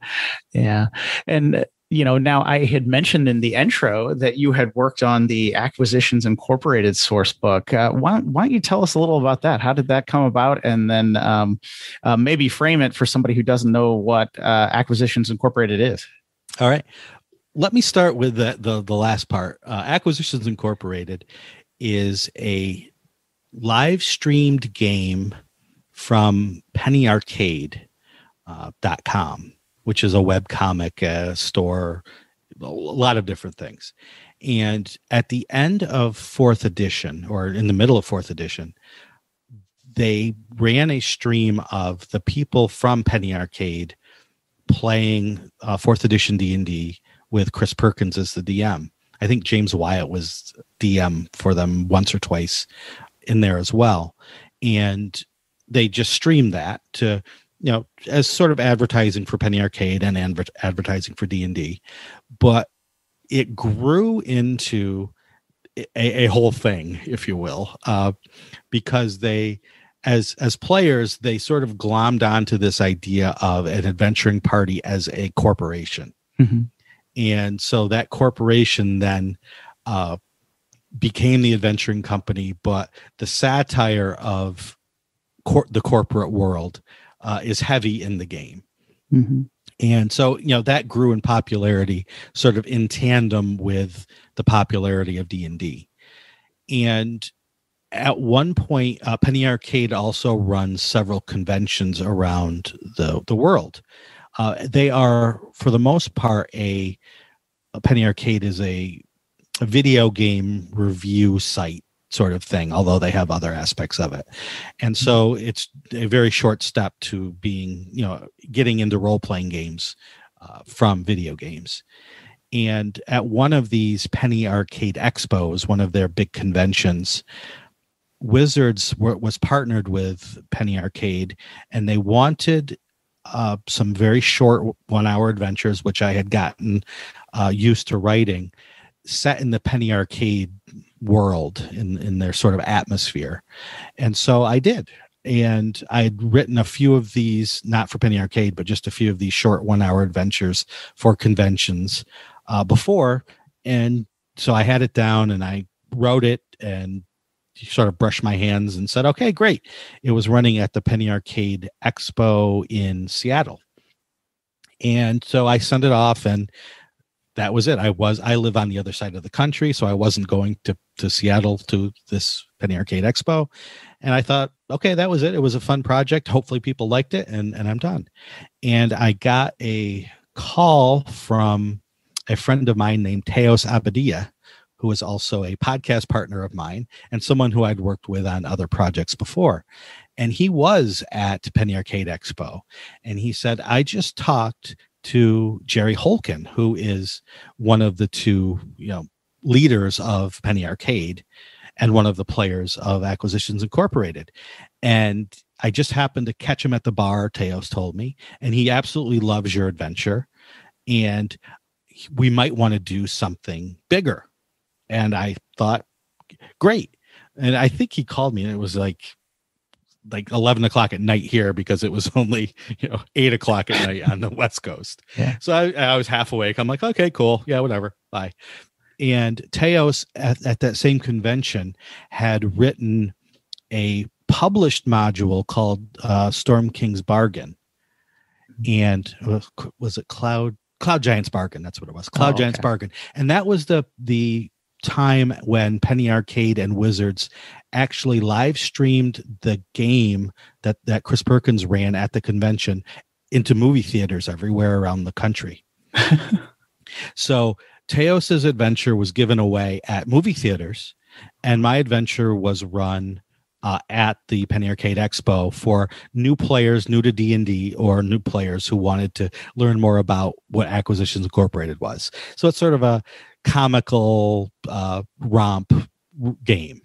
Yeah. And, you know, now I had mentioned in the intro that you had worked on the Acquisitions Incorporated source book. Uh, why, don't, why don't you tell us a little about that? How did that come about? And then um, uh, maybe frame it for somebody who doesn't know what uh, Acquisitions Incorporated is. All right. Let me start with the the, the last part. Uh, Acquisitions Incorporated is a live streamed game from Penny Which is a web comic uh, store, a lot of different things. And at the end of fourth edition, or in the middle of fourth edition, they ran a stream of the people from Penny Arcade playing uh, fourth edition D and D with Chris Perkins as the DM. I think James Wyatt was DM for them once or twice in there as well, and they just streamed that to you know as sort of advertising for Penny Arcade and adver- advertising for D and D, but it grew into a, a whole thing, if you will, uh, because they as as players they sort of glommed onto this idea of an adventuring party as a corporation. And so that corporation then uh, became the adventuring company but the satire of cor- the corporate world uh, is heavy in the game Mhm. and so you know that grew in popularity sort of in tandem with the popularity of d&d and at one point, uh, Penny Arcade also runs several conventions around the the world. Uh, they are, for the most part, a, a Penny Arcade is a, a video game review site sort of thing, although they have other aspects of it. And so it's a very short step to being, you know, getting into role playing games uh, from video games. And at one of these Penny Arcade Expos, one of their big conventions, Wizards were, was partnered with Penny Arcade, and they wanted uh, some very short one-hour adventures, which I had gotten uh, used to writing, set in the Penny Arcade world in in their sort of atmosphere, and so I did. And I had written a few of these, not for Penny Arcade, but just a few of these short one-hour adventures for conventions uh, before, and so I had it down and I wrote it and sort of brushed my hands and said, okay, great. It was running at the Penny Arcade Expo in Seattle. And so I sent it off and that was it. I was I live on the other side of the country, so I wasn't going to to Seattle to this Penny Arcade Expo. And I thought, okay, that was it. It was a fun project. Hopefully people liked it and and I'm done. And I got a call from a friend of mine named Teos Abadia, who is also a podcast partner of mine and someone who I'd worked with on other projects before. And he was at Penny Arcade Expo. And he said, I just talked to Jerry Holkin, who is one of the two, you know, leaders of Penny Arcade and one of the players of Acquisitions Incorporated. And I just happened to catch him at the bar, Teos told me, and he absolutely loves your adventure. And we might want to do something bigger and I thought, great. And I think he called me, and it was like like 11 o'clock at night here because it was only you know 8 o'clock at night on the west coast. Yeah. so I, I was half awake. I'm like okay cool. Yeah whatever. Bye. And teos at, at that same convention had written a published module called uh, storm king's bargain. And was it cloud cloud giants bargain? That's what it was. Cloud oh, okay. giants bargain. And that was the the time when Penny Arcade and Wizards actually live streamed the game that that Chris Perkins ran at the convention into movie theaters everywhere around the country. so Teos's adventure was given away at movie theaters, and my adventure was run uh, at the Penny Arcade Expo for new players, new to D and D, or new players who wanted to learn more about what Acquisitions Incorporated was. So it's sort of a comical uh, romp game.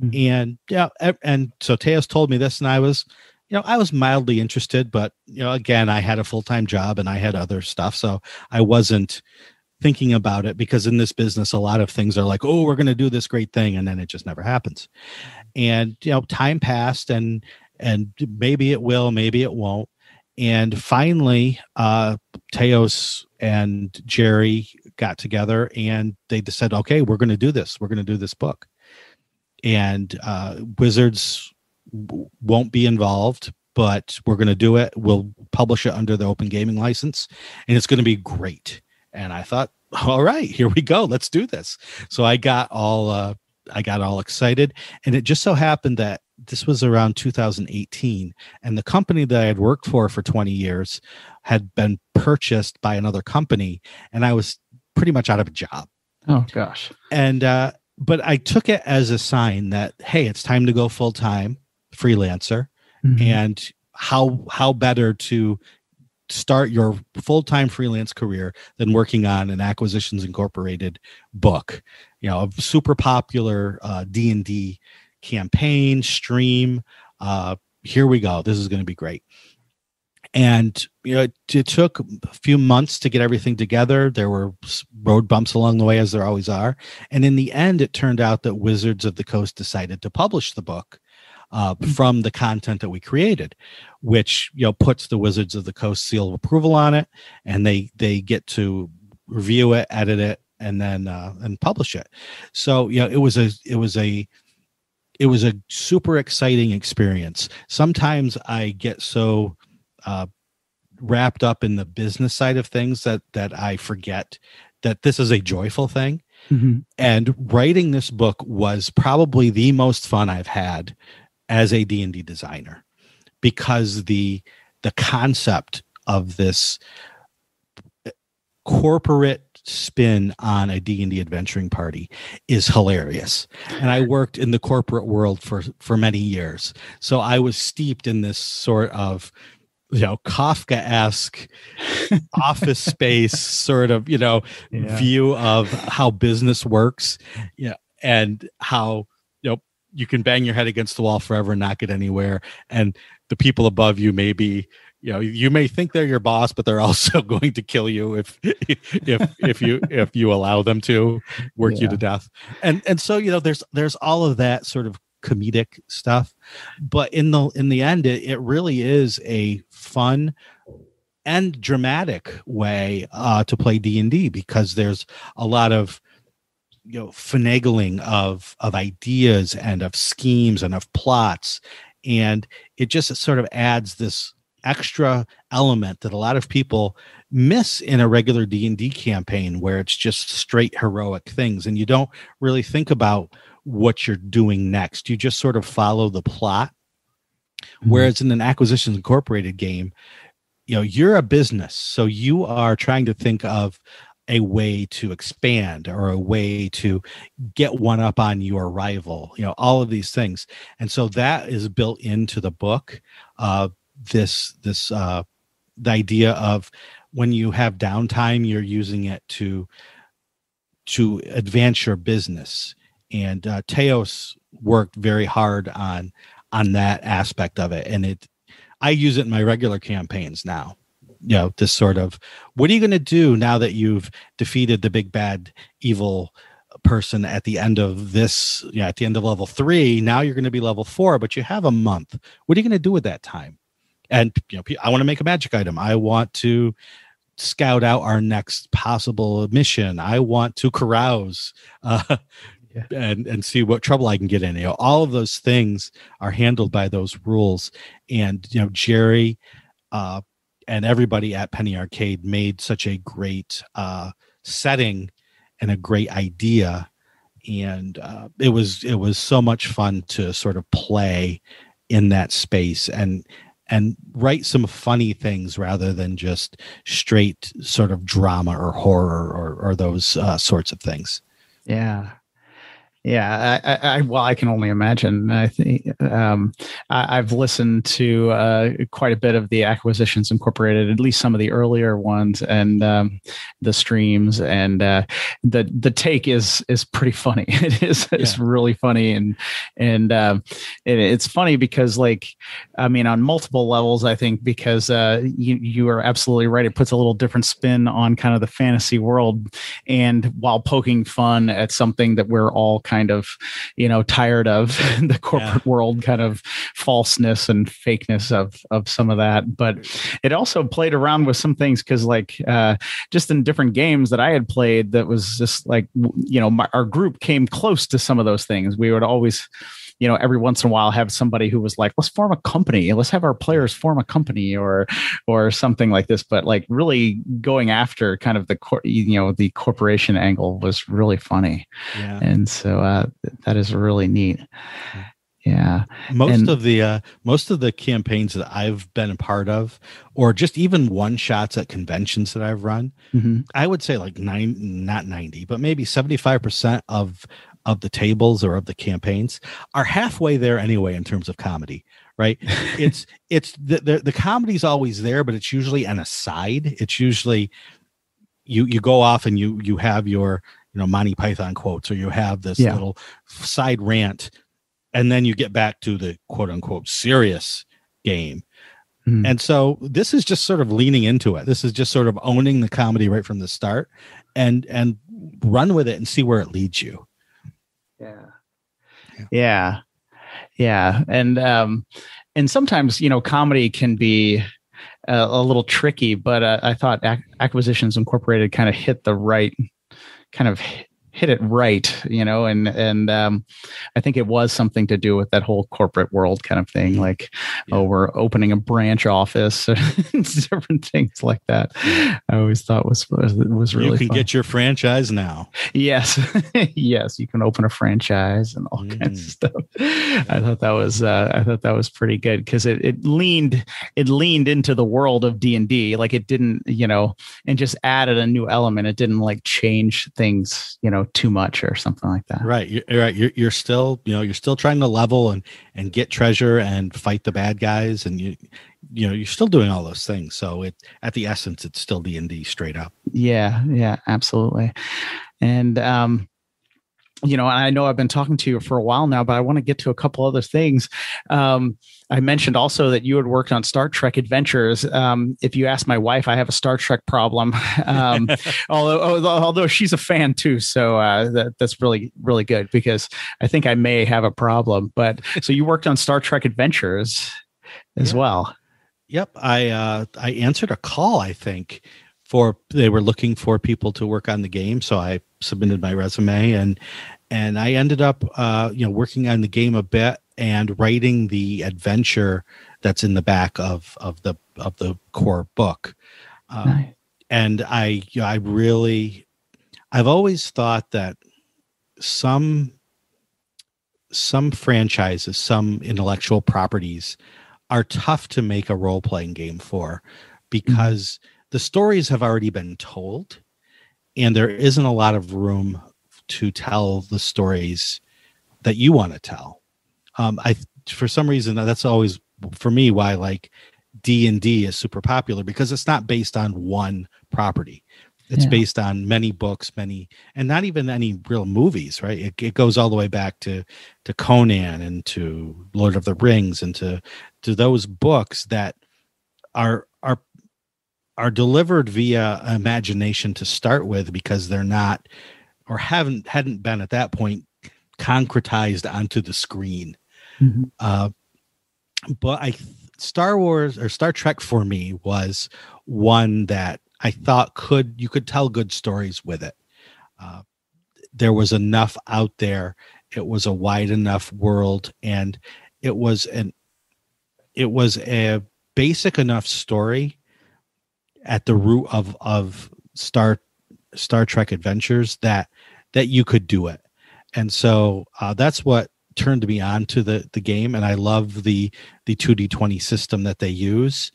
Mm-hmm. And yeah, and so Teos told me this, and I was, you know, I was mildly interested, but you know, again, I had a full time job and I had other stuff, so I wasn't thinking about it because in this business a lot of things are like oh we're going to do this great thing and then it just never happens and you know time passed and and maybe it will maybe it won't and finally uh teos and jerry got together and they said, okay, we're going to do this. We're going to do this book. And uh, Wizards w- won't be involved, but we're going to do it. We'll publish it under the open gaming license, and it's going to be great. And I thought, all right, here we go. Let's do this. So I got all uh, I got all excited, and it just so happened that this was around 2018, and the company that I had worked for for 20 years had been purchased by another company, and I was pretty much out of a job. Oh gosh. And uh but I took it as a sign that hey, it's time to go full time freelancer mm-hmm. and how how better to start your full-time freelance career than working on an acquisitions incorporated book you know a super popular uh, d&d campaign stream uh, here we go this is going to be great. And you know it, it, took a few months to get everything together. There were road bumps along the way as there always are. And in the end it turned out that wizards of the coast decided to publish the book uh, hmm. from the content that we created which you know puts the wizards of the coast seal of approval on it and they they get to review it edit it and then uh, and publish it. So you know it was a it was a it was a super exciting experience sometimes i get so uh, wrapped up in the business side of things that that I forget that this is a joyful thing. Mm-hmm. And writing this book was probably the most fun I've had as a D&D designer because the the concept of this corporate spin on a D&D adventuring party is hilarious. And I worked in the corporate world for for many years. So I was steeped in this sort of you know Kafka-esque office space sort of, you know, yeah. view of how business works. Yeah, and how you know you can bang your head against the wall forever and not get anywhere and the people above you may be you know you may think they're your boss but they're also going to kill you if if if you if you allow them to work yeah. you to death and and so you know there's there's all of that sort of comedic stuff but in the in the end it, it really is a fun and dramatic way uh to play d&d because there's a lot of you know finagling of of ideas and of schemes and of plots and it just sort of adds this extra element that a lot of people miss in a regular D&D campaign where it's just straight heroic things and you don't really think about what you're doing next. You just sort of follow the plot. Mm-hmm. whereas in an acquisitions incorporated game you know you're a business so you are trying to think of a way to expand or a way to get one up on your rival you know all of these things. And so that is built into the book uh, this this uh, the idea of when you have downtime, you're using it to to advance your business. And uh, Teos worked very hard on on that aspect of it, and it I use it in my regular campaigns now. You know, this sort of what are you going to do now that you've defeated the big bad evil person at the end of this yeah at the end of level three now you're going to be level four but you have a month what are you going to do with that time and you know i want to make a magic item. I want to scout out our next possible mission. I want to carouse uh, yeah. and and see what trouble i can get in. You know all of those things are handled by those rules. And you know jerry uh, and everybody at penny arcade made such a great uh, setting and a great idea. And uh, it was it was so much fun to sort of play in that space. And and write some funny things rather than just straight sort of drama or horror or, or those uh, sorts of things. Yeah. Yeah, I, I, well, I can only imagine. I think um, I, have listened to uh, quite a bit of the Acquisitions Incorporated, at least some of the earlier ones, and um, the streams, and uh, the the take is is pretty funny. It is yeah. it's really funny, and and um, it, it's funny because, like, I mean, on multiple levels, I think because uh, you you are absolutely right. It puts a little different spin on kind of the fantasy world, and while poking fun at something that we're all kind of you know tired of the corporate yeah. world kind of falseness and fakeness of of some of that but it also played around with some things because like uh just in different games that i had played that was just like you know my, our group came close to some of those things we would always you know every once in a while have somebody who was like let's form a company. Let's have our players form a company or or something like this. But like really going after kind of the cor- you know the corporation angle was really funny. Yeah. and so uh, that is really neat. Yeah. Most and, of the uh most of the campaigns that i've been a part of or just even one shots at conventions that i've run mm-hmm. i would say like nine not 90 but maybe 75% of of the tables or of the campaigns are halfway there anyway in terms of comedy right? It's it's the, the the comedy's always there but it's usually an aside. It's usually you you go off and you you have your you know monty python quotes or you have this yeah. little side rant and then you get back to the quote unquote serious game. Mm. and so this is just sort of leaning into it. This is just sort of owning the comedy right from the start and and run with it and see where it leads you yeah. Yeah. Yeah. And um and sometimes, you know, comedy can be a, a little tricky, but uh, I thought Ac- Acquisitions Incorporated kind of hit the right kind of hit it right, you know, and and um, I think it was something to do with that whole corporate world kind of thing, mm-hmm. like yeah. oh, we're opening a branch office, and different things like that. I always thought was was really. You can fun. get your franchise now. Yes, yes, you can open a franchise and all mm. kinds of stuff. I thought that was uh, I thought that was pretty good because it it leaned it leaned into the world of D and D, like it didn't you know, and just added a new element. It didn't like change things, you know know too much or something like that. Right. You're right. You're, you're still you know you're still trying to level and and get treasure and fight the bad guys. And you you know you're still doing all those things. So it at the essence it's still d&d straight up. Yeah. Yeah. Absolutely. And um you know, I know I've been talking to you for a while now, but I want to get to a couple other things. Um, I mentioned also that you had worked on Star Trek Adventures. Um, if you ask my wife, I have a Star Trek problem, um, although although she's a fan too. So uh, that, that's really really good because I think I may have a problem. But so you worked on Star Trek Adventures as yeah. well. Yep, I uh, I answered a call. I think for they were looking for people to work on the game. So i submitted my resume and and i ended up uh, you know working on the game a bit and writing the adventure that's in the back of of the of the core book. Um, nice. and i you know, i really i've always thought that some some franchises some intellectual properties are tough to make a role-playing game for because mm-hmm the stories have already been told and there isn't a lot of room to tell the stories that you want to tell. Um, i for some reason that's always for me why like d&d is super popular because it's not based on one property. It's yeah. based on many books many and not even any real movies right? It, it goes all the way back to to conan and to lord of the rings and to to those books that are are delivered via imagination to start with because they're not or haven't hadn't been at that point concretized onto the screen. Mm-hmm. Uh, but I Star Wars or Star Trek for me was one that I thought could you could tell good stories with it. Uh, there was enough out there. It was a wide enough world, and it was an it was a basic enough story at the root of of Star Star Trek Adventures that that you could do it, and so uh, that's what turned me on to the the game, and I love the the two D twenty system that they use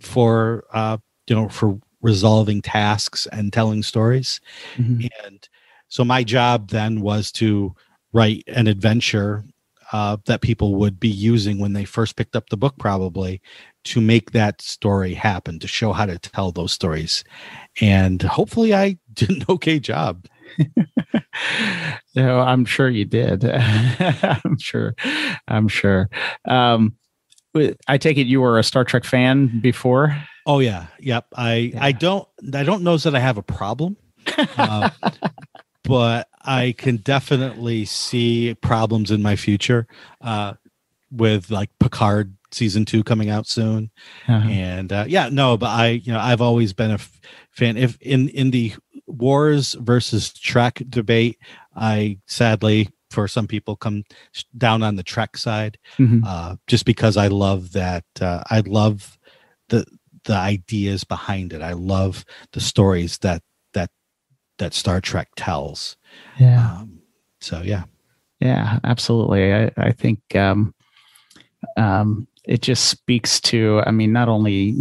for uh, you know for resolving tasks and telling stories, mm-hmm. and so my job then was to write an adventure uh, that people would be using when they first picked up the book, probably to make that story happen, to show how to tell those stories. And hopefully, I did an okay job. no, I'm sure you did. I'm sure. I'm sure. Um, I take it you were a Star Trek fan before. Oh yeah, yep. I yeah. I don't I don't know that I have a problem, uh, but I can definitely see problems in my future uh, with like Picard season two coming out soon, uh-huh. and uh, yeah, no, but I you know I've always been a f- fan. If in in the wars versus Trek debate, I sadly for some people come down on the Trek side, mm-hmm. uh, just because I love that. Uh, I love the the ideas behind it. I love the stories that that that Star Trek tells. Yeah. Um, so yeah. Yeah, absolutely. I, I think um, um, it just speaks to, I mean, not only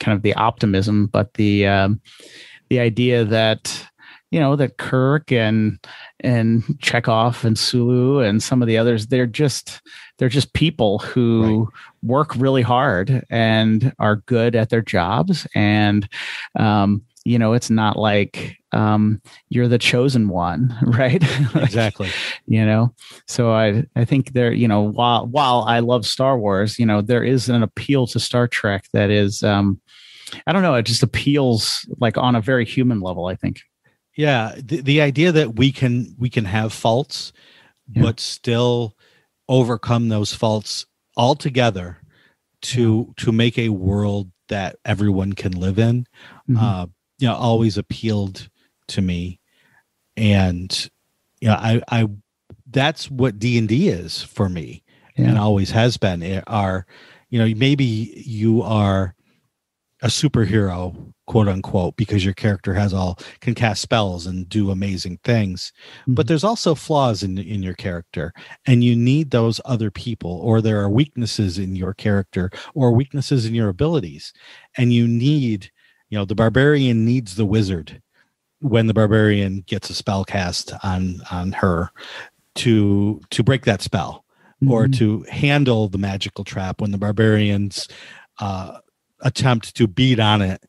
kind of the optimism, but the um, the idea that you know that Kirk and and Chekhov and Sulu and some of the others, they're just they're just people who right. work really hard and are good at their jobs and um, you know it's not like um, you're the chosen one right? Like, exactly. you know? So i i think there you know while while i love star wars you know there is an appeal to star trek that is um i don't know it just appeals like on a very human level i think. Yeah the, the idea that we can we can have faults yeah. but still overcome those faults all together to to make a world that everyone can live in mm-hmm. uh, you know always appealed to me and you know i i that's what d&d is for me yeah. and always has been it are you know maybe you are a superhero quote unquote because your character has all can cast spells and do amazing things mm-hmm. but there's also flaws in in your character and you need those other people or there are weaknesses in your character or weaknesses in your abilities and you need you know the barbarian needs the wizard when the barbarian gets a spell cast on on her to to break that spell mm-hmm. or to handle the magical trap when the barbarians uh attempt to beat on it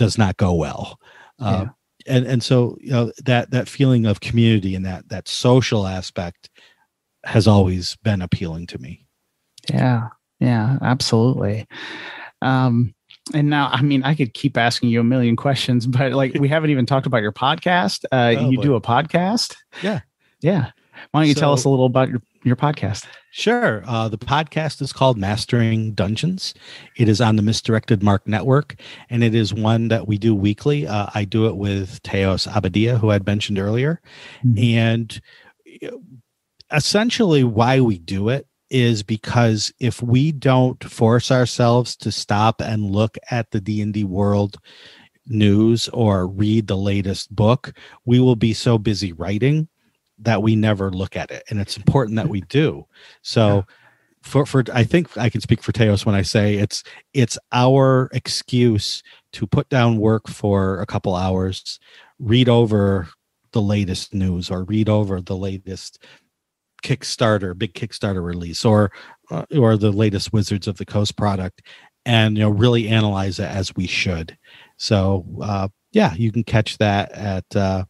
does not go well. Uh, yeah. and and so you know that that feeling of community and that that social aspect has always been appealing to me. Yeah, yeah, absolutely. Um, and now, I mean, I could keep asking you a million questions, but like we haven't even talked about your podcast. Uh, oh, you boy. do a podcast? Yeah, yeah. Why don't you so, tell us a little about your your podcast? Sure. Uh, the podcast is called Mastering Dungeons. It is on the Misdirected Mark Network, and it is one that we do weekly. Uh, I do it with Teos Abadia, who I'd mentioned earlier. Mm-hmm. And uh, essentially, why we do it is because if we don't force ourselves to stop and look at the D&D world news or read the latest book, we will be so busy writing that we never look at it and it's important that we do so yeah. for for i think i can speak for teos when i say it's it's our excuse to put down work for a couple hours read over the latest news or read over the latest kickstarter big kickstarter release or uh, or the latest wizards of the coast product and you know really analyze it as we should so uh yeah you can catch that at uh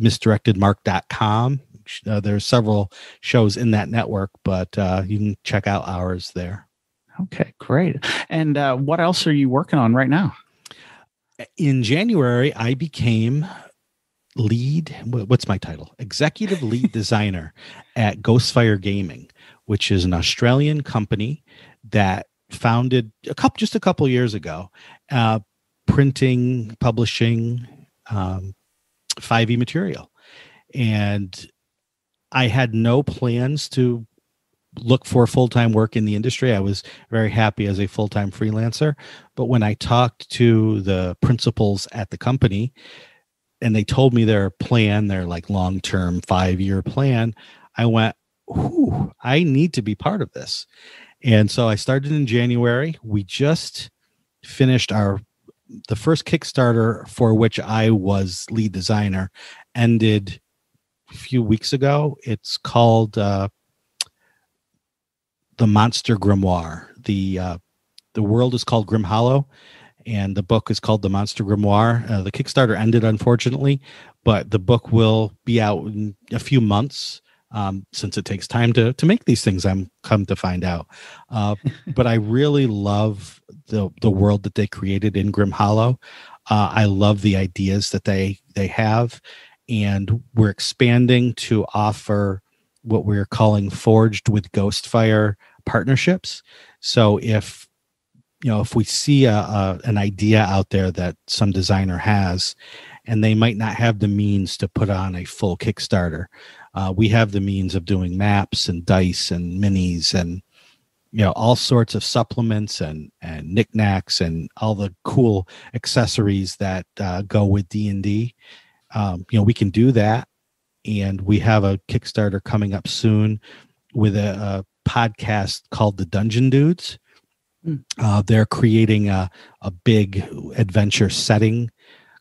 misdirectedmark.com. Uh, there's several shows in that network, but uh, you can check out ours there. Okay, great. And uh, what else are you working on right now? In January, I became lead. What's my title? Executive lead designer at Ghostfire Gaming, which is an Australian company that founded a couple just a couple years ago, uh, printing, publishing, um, 5e material. And I had no plans to look for full time work in the industry. I was very happy as a full time freelancer. But when I talked to the principals at the company and they told me their plan, their like long term five year plan, I went, Ooh, I need to be part of this. And so I started in January. We just finished our the first Kickstarter for which I was lead designer ended a few weeks ago. It's called uh, the Monster Grimoire. The uh, the world is called Grim Hollow, and the book is called the Monster Grimoire. Uh, the Kickstarter ended, unfortunately, but the book will be out in a few months. Um, since it takes time to to make these things, I'm come to find out. Uh, but I really love the the world that they created in Grim Hollow. Uh, I love the ideas that they they have, and we're expanding to offer what we're calling forged with Ghostfire partnerships. So if you know if we see a, a, an idea out there that some designer has, and they might not have the means to put on a full Kickstarter, uh, we have the means of doing maps and dice and minis and you know all sorts of supplements and and knickknacks and all the cool accessories that uh, go with D and D. Um, you know we can do that, and we have a Kickstarter coming up soon with a, a podcast called the Dungeon Dudes. Hmm. Uh, they're creating a, a big adventure setting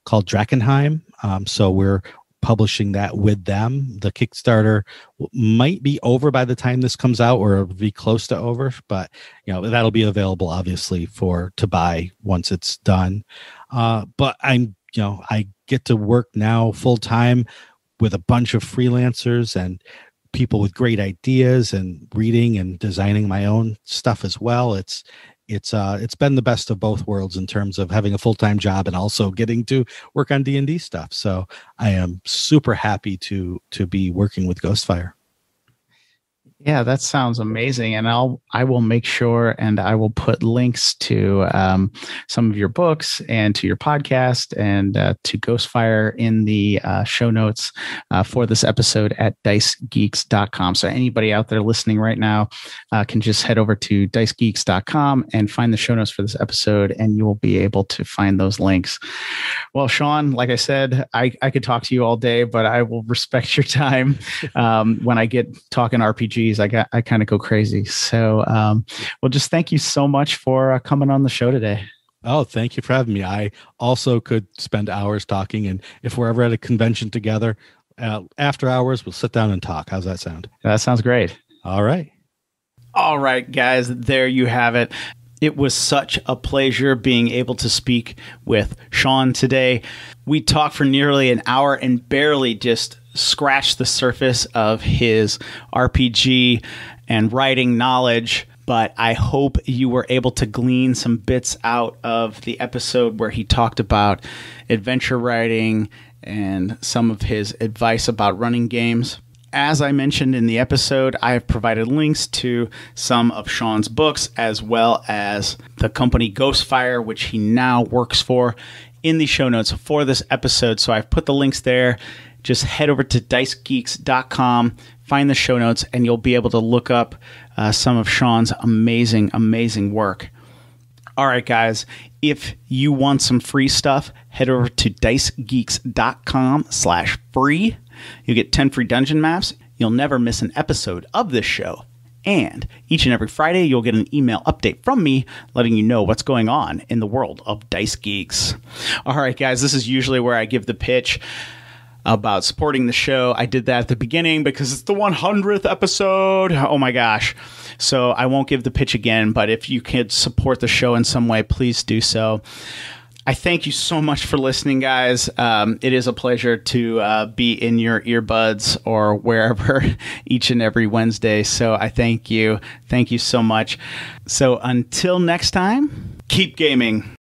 called Drakenheim. Um, so we're publishing that with them. The Kickstarter might be over by the time this comes out, or be close to over. But you know that'll be available, obviously, for to buy once it's done. Uh, but I'm, you know, I get to work now full time with a bunch of freelancers and people with great ideas and reading and designing my own stuff as well. It's it's uh it's been the best of both worlds in terms of having a full-time job and also getting to work on D&D stuff. So I am super happy to to be working with Ghostfire. Yeah, that sounds amazing, and I'll I will make sure and I will put links to um, some of your books and to your podcast and uh, to Ghostfire in the uh, show notes uh, for this episode at dicegeeks.com. So anybody out there listening right now uh, can just head over to dicegeeks.com and find the show notes for this episode, and you will be able to find those links. Well, Shawn, like I said, I I could talk to you all day, but I will respect your time um, when I get talking RPGs I got I kind of go crazy. So, um, well, just thank you so much for uh, coming on the show today. Oh, thank you for having me. I also could spend hours talking, and if we're ever at a convention together, uh, after hours, we'll sit down and talk. How's that sound? That sounds great. All right. All right, guys, there you have it. It was such a pleasure being able to speak with Shawn today. We talked for nearly an hour and barely just scratched the surface of his RPG and writing knowledge. But I hope you were able to glean some bits out of the episode where he talked about adventure writing and some of his advice about running games. As I mentioned in the episode, I have provided links to some of Shawn's books as well as the company Ghostfire, which he now works for, in the show notes for this episode. So I've put the links there. Just head over to dicegeeks.com, find the show notes, and you'll be able to look up uh, some of Shawn's amazing, amazing work. All right, guys, if you want some free stuff, head over to dicegeeks.com slash free you get 10 free dungeon maps. You'll never miss an episode of this show. And each and every Friday, you'll get an email update from me letting you know what's going on in the world of Dice Geeks. All right, guys, this is usually where I give the pitch about supporting the show. I did that at the beginning because it's the 100th episode. Oh my gosh. So I won't give the pitch again, but if you could support the show in some way, please do so. I thank you so much for listening, guys. Um, it is a pleasure to uh, be in your earbuds or wherever each and every Wednesday. So I thank you. Thank you so much. So until next time, keep gaming.